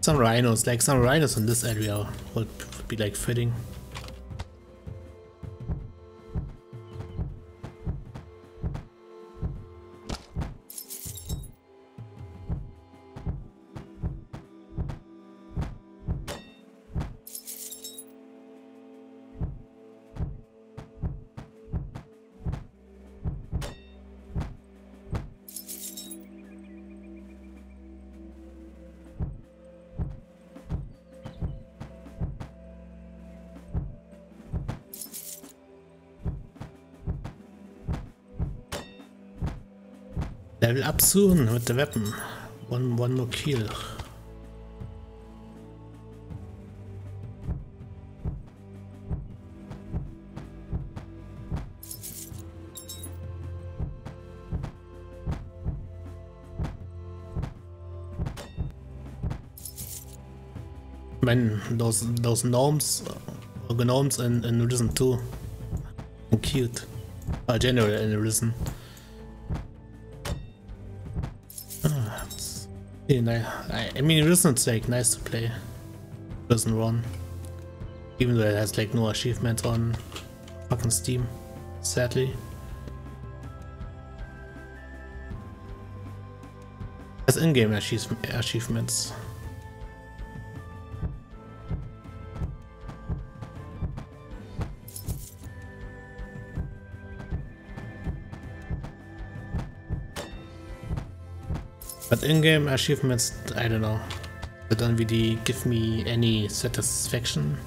some rhinos, like some rhinos in this area would, would be like fitting. Soon with the weapon. One one more kill. Man, those those gnomes, uh, gnomes in, in Risen 2, cute. Uh, generally in Risen. Yeah, I, I mean, Risen's like nice to play. Risen 1. Even though it has like no achievement on fucking Steam, sadly. As in-game achievements. But in-game achievements, I don't know. They don't really give me any satisfaction.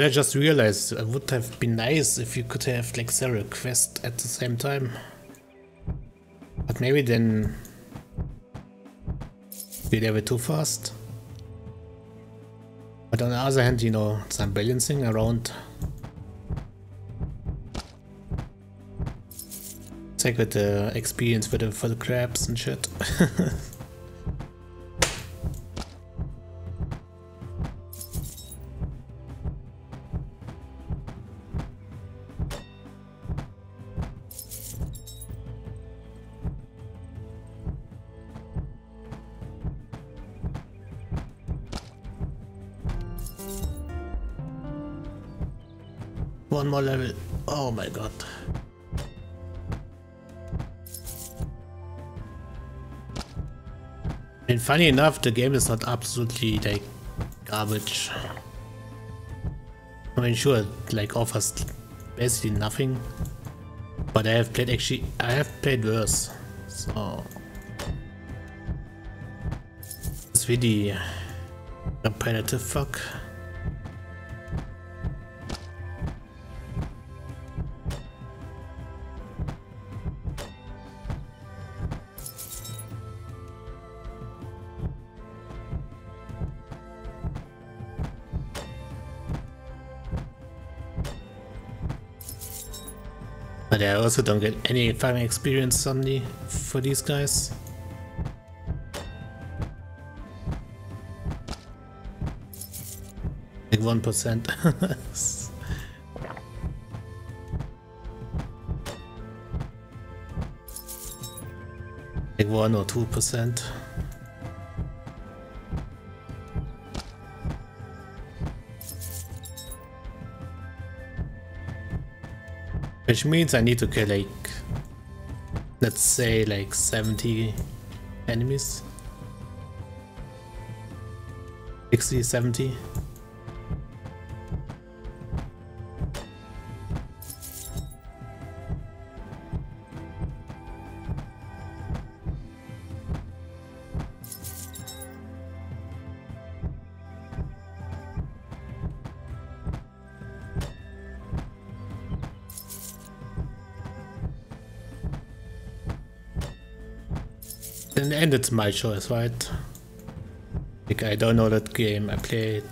But I just realized it would have been nice if you could have like several quests at the same time. But maybe then we it too fast. But on the other hand, you know, some balancing around. It's like with the experience for the, for the crabs and shit. *laughs* funny enough, the game is not absolutely like garbage. I mean, sure, it like offers basically nothing, but I have played actually, I have played worse, so it's really competitive fuck. But I also don't get any farming experience suddenly for these guys. Like 1%. *laughs* like 1 or 2%. Which means I need to kill like, let's say like 70 enemies. 60, 70. It's my choice, right? Like, I don't know that game, I played.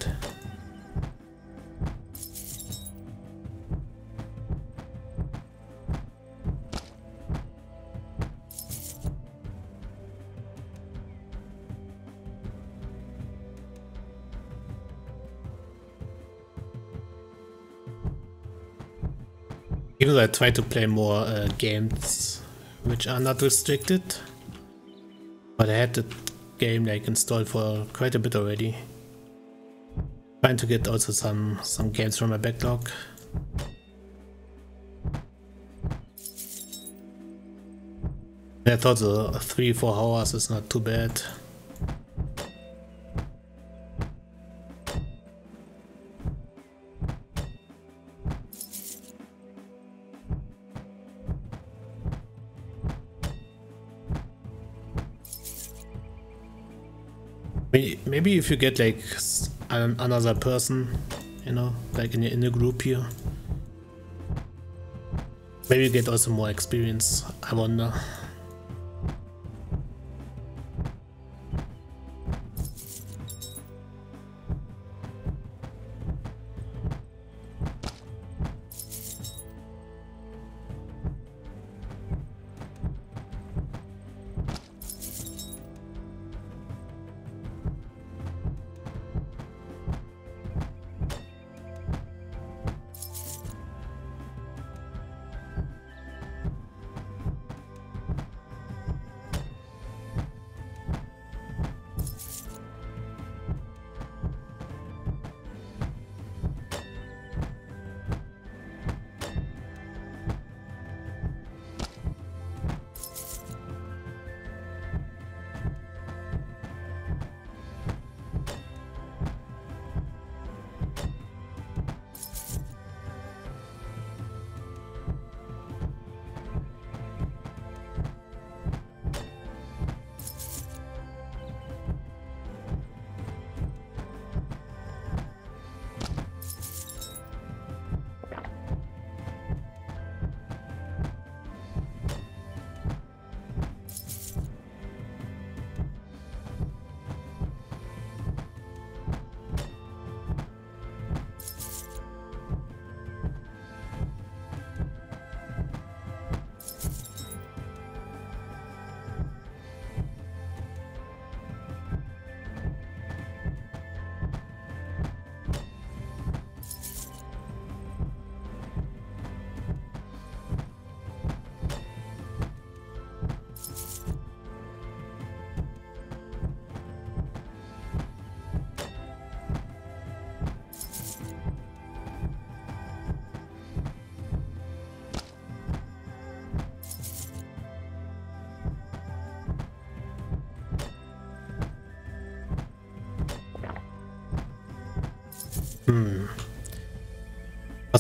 Even though I try to play more uh, games which are not restricted. But I had the game like installed for quite a bit already. Trying to get also some some games from my backlog. I thought the three four hours is not too bad. If you get like another person, you know, like in, in a group here. Maybe you get also more experience, I wonder.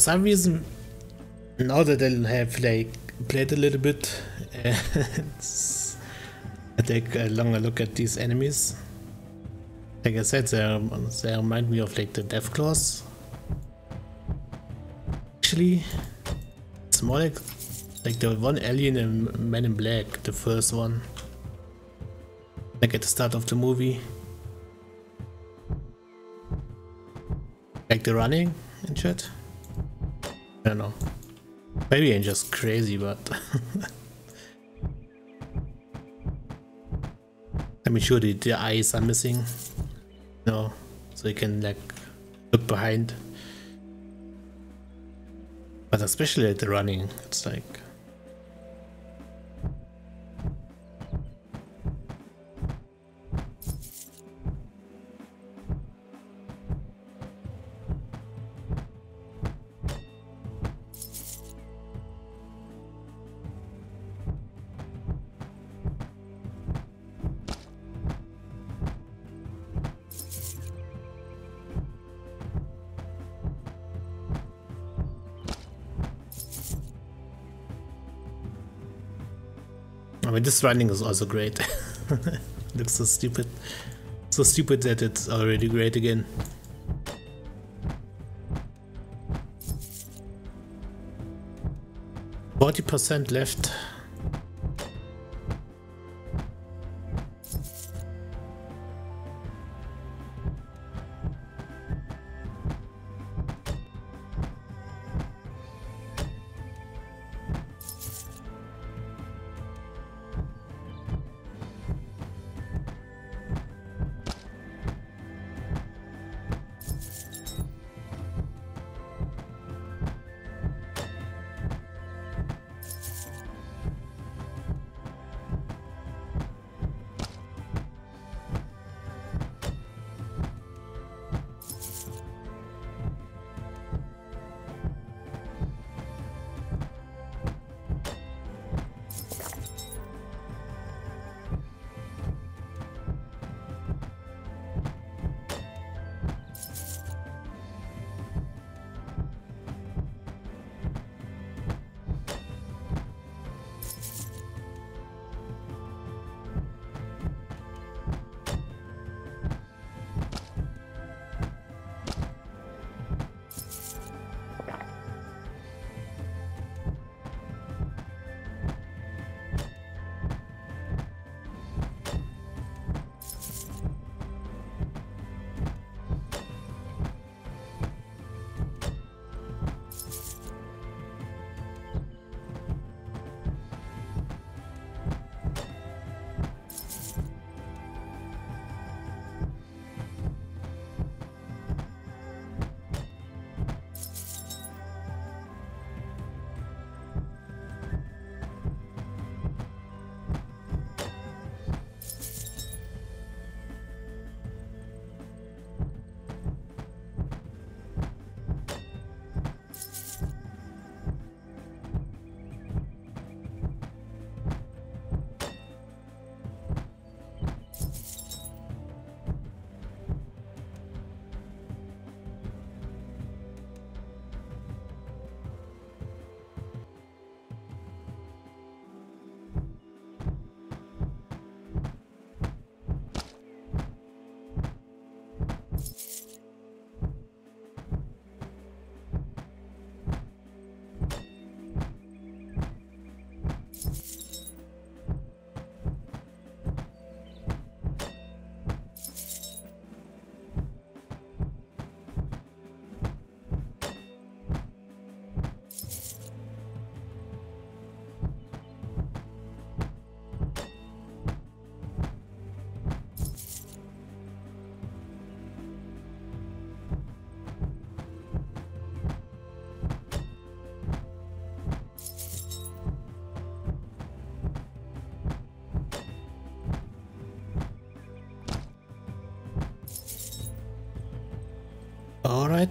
Some reason, now that I have like played a little bit, uh, *laughs* I take a longer look at these enemies. Like I said, they, they remind me of like the Deathclaws. Actually, it's more like like the one alien in Men in Black, the first one. Like at the start of the movie. Like the running and shit. Maybe I'm just crazy, but... I mean, sure, the, the eyes are missing. No, so you can like look behind. But especially at the running, it's like mean, this running is also great. *laughs* Looks so stupid. So stupid that it's already great again. Forty percent left.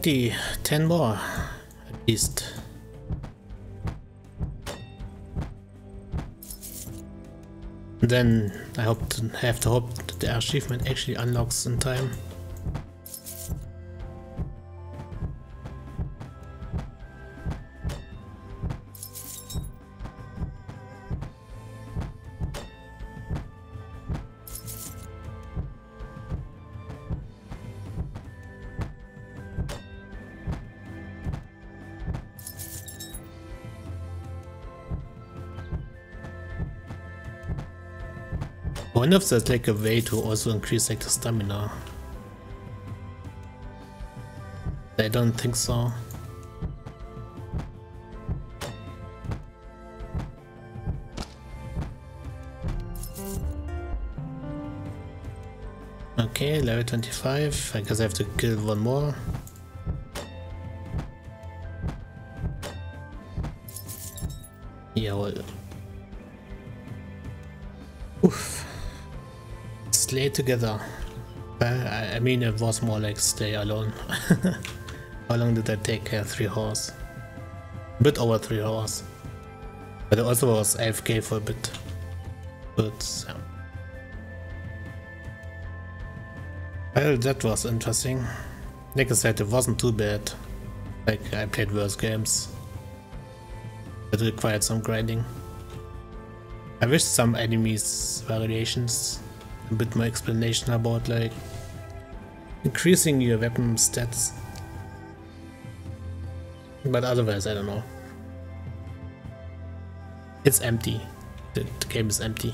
Alrighty, 10 more at least. Then I hope to have the hope that the achievement actually unlocks in time. Wonder if there's like a way to also increase like the stamina. I don't think so. Okay, level 25. I guess I have to kill one more. Together. I mean, it was more like stay alone. *laughs* How long did that take? Uh, three hours. A bit over three hours. But it also was AFK for a bit. But, yeah. Well, that was interesting. Like I said, it wasn't too bad. Like, I played worse games. It required some grinding. I wish some enemies variations, a bit more explanation about like increasing your weapon stats. But otherwise, I don't know. It's empty. The, the game is empty.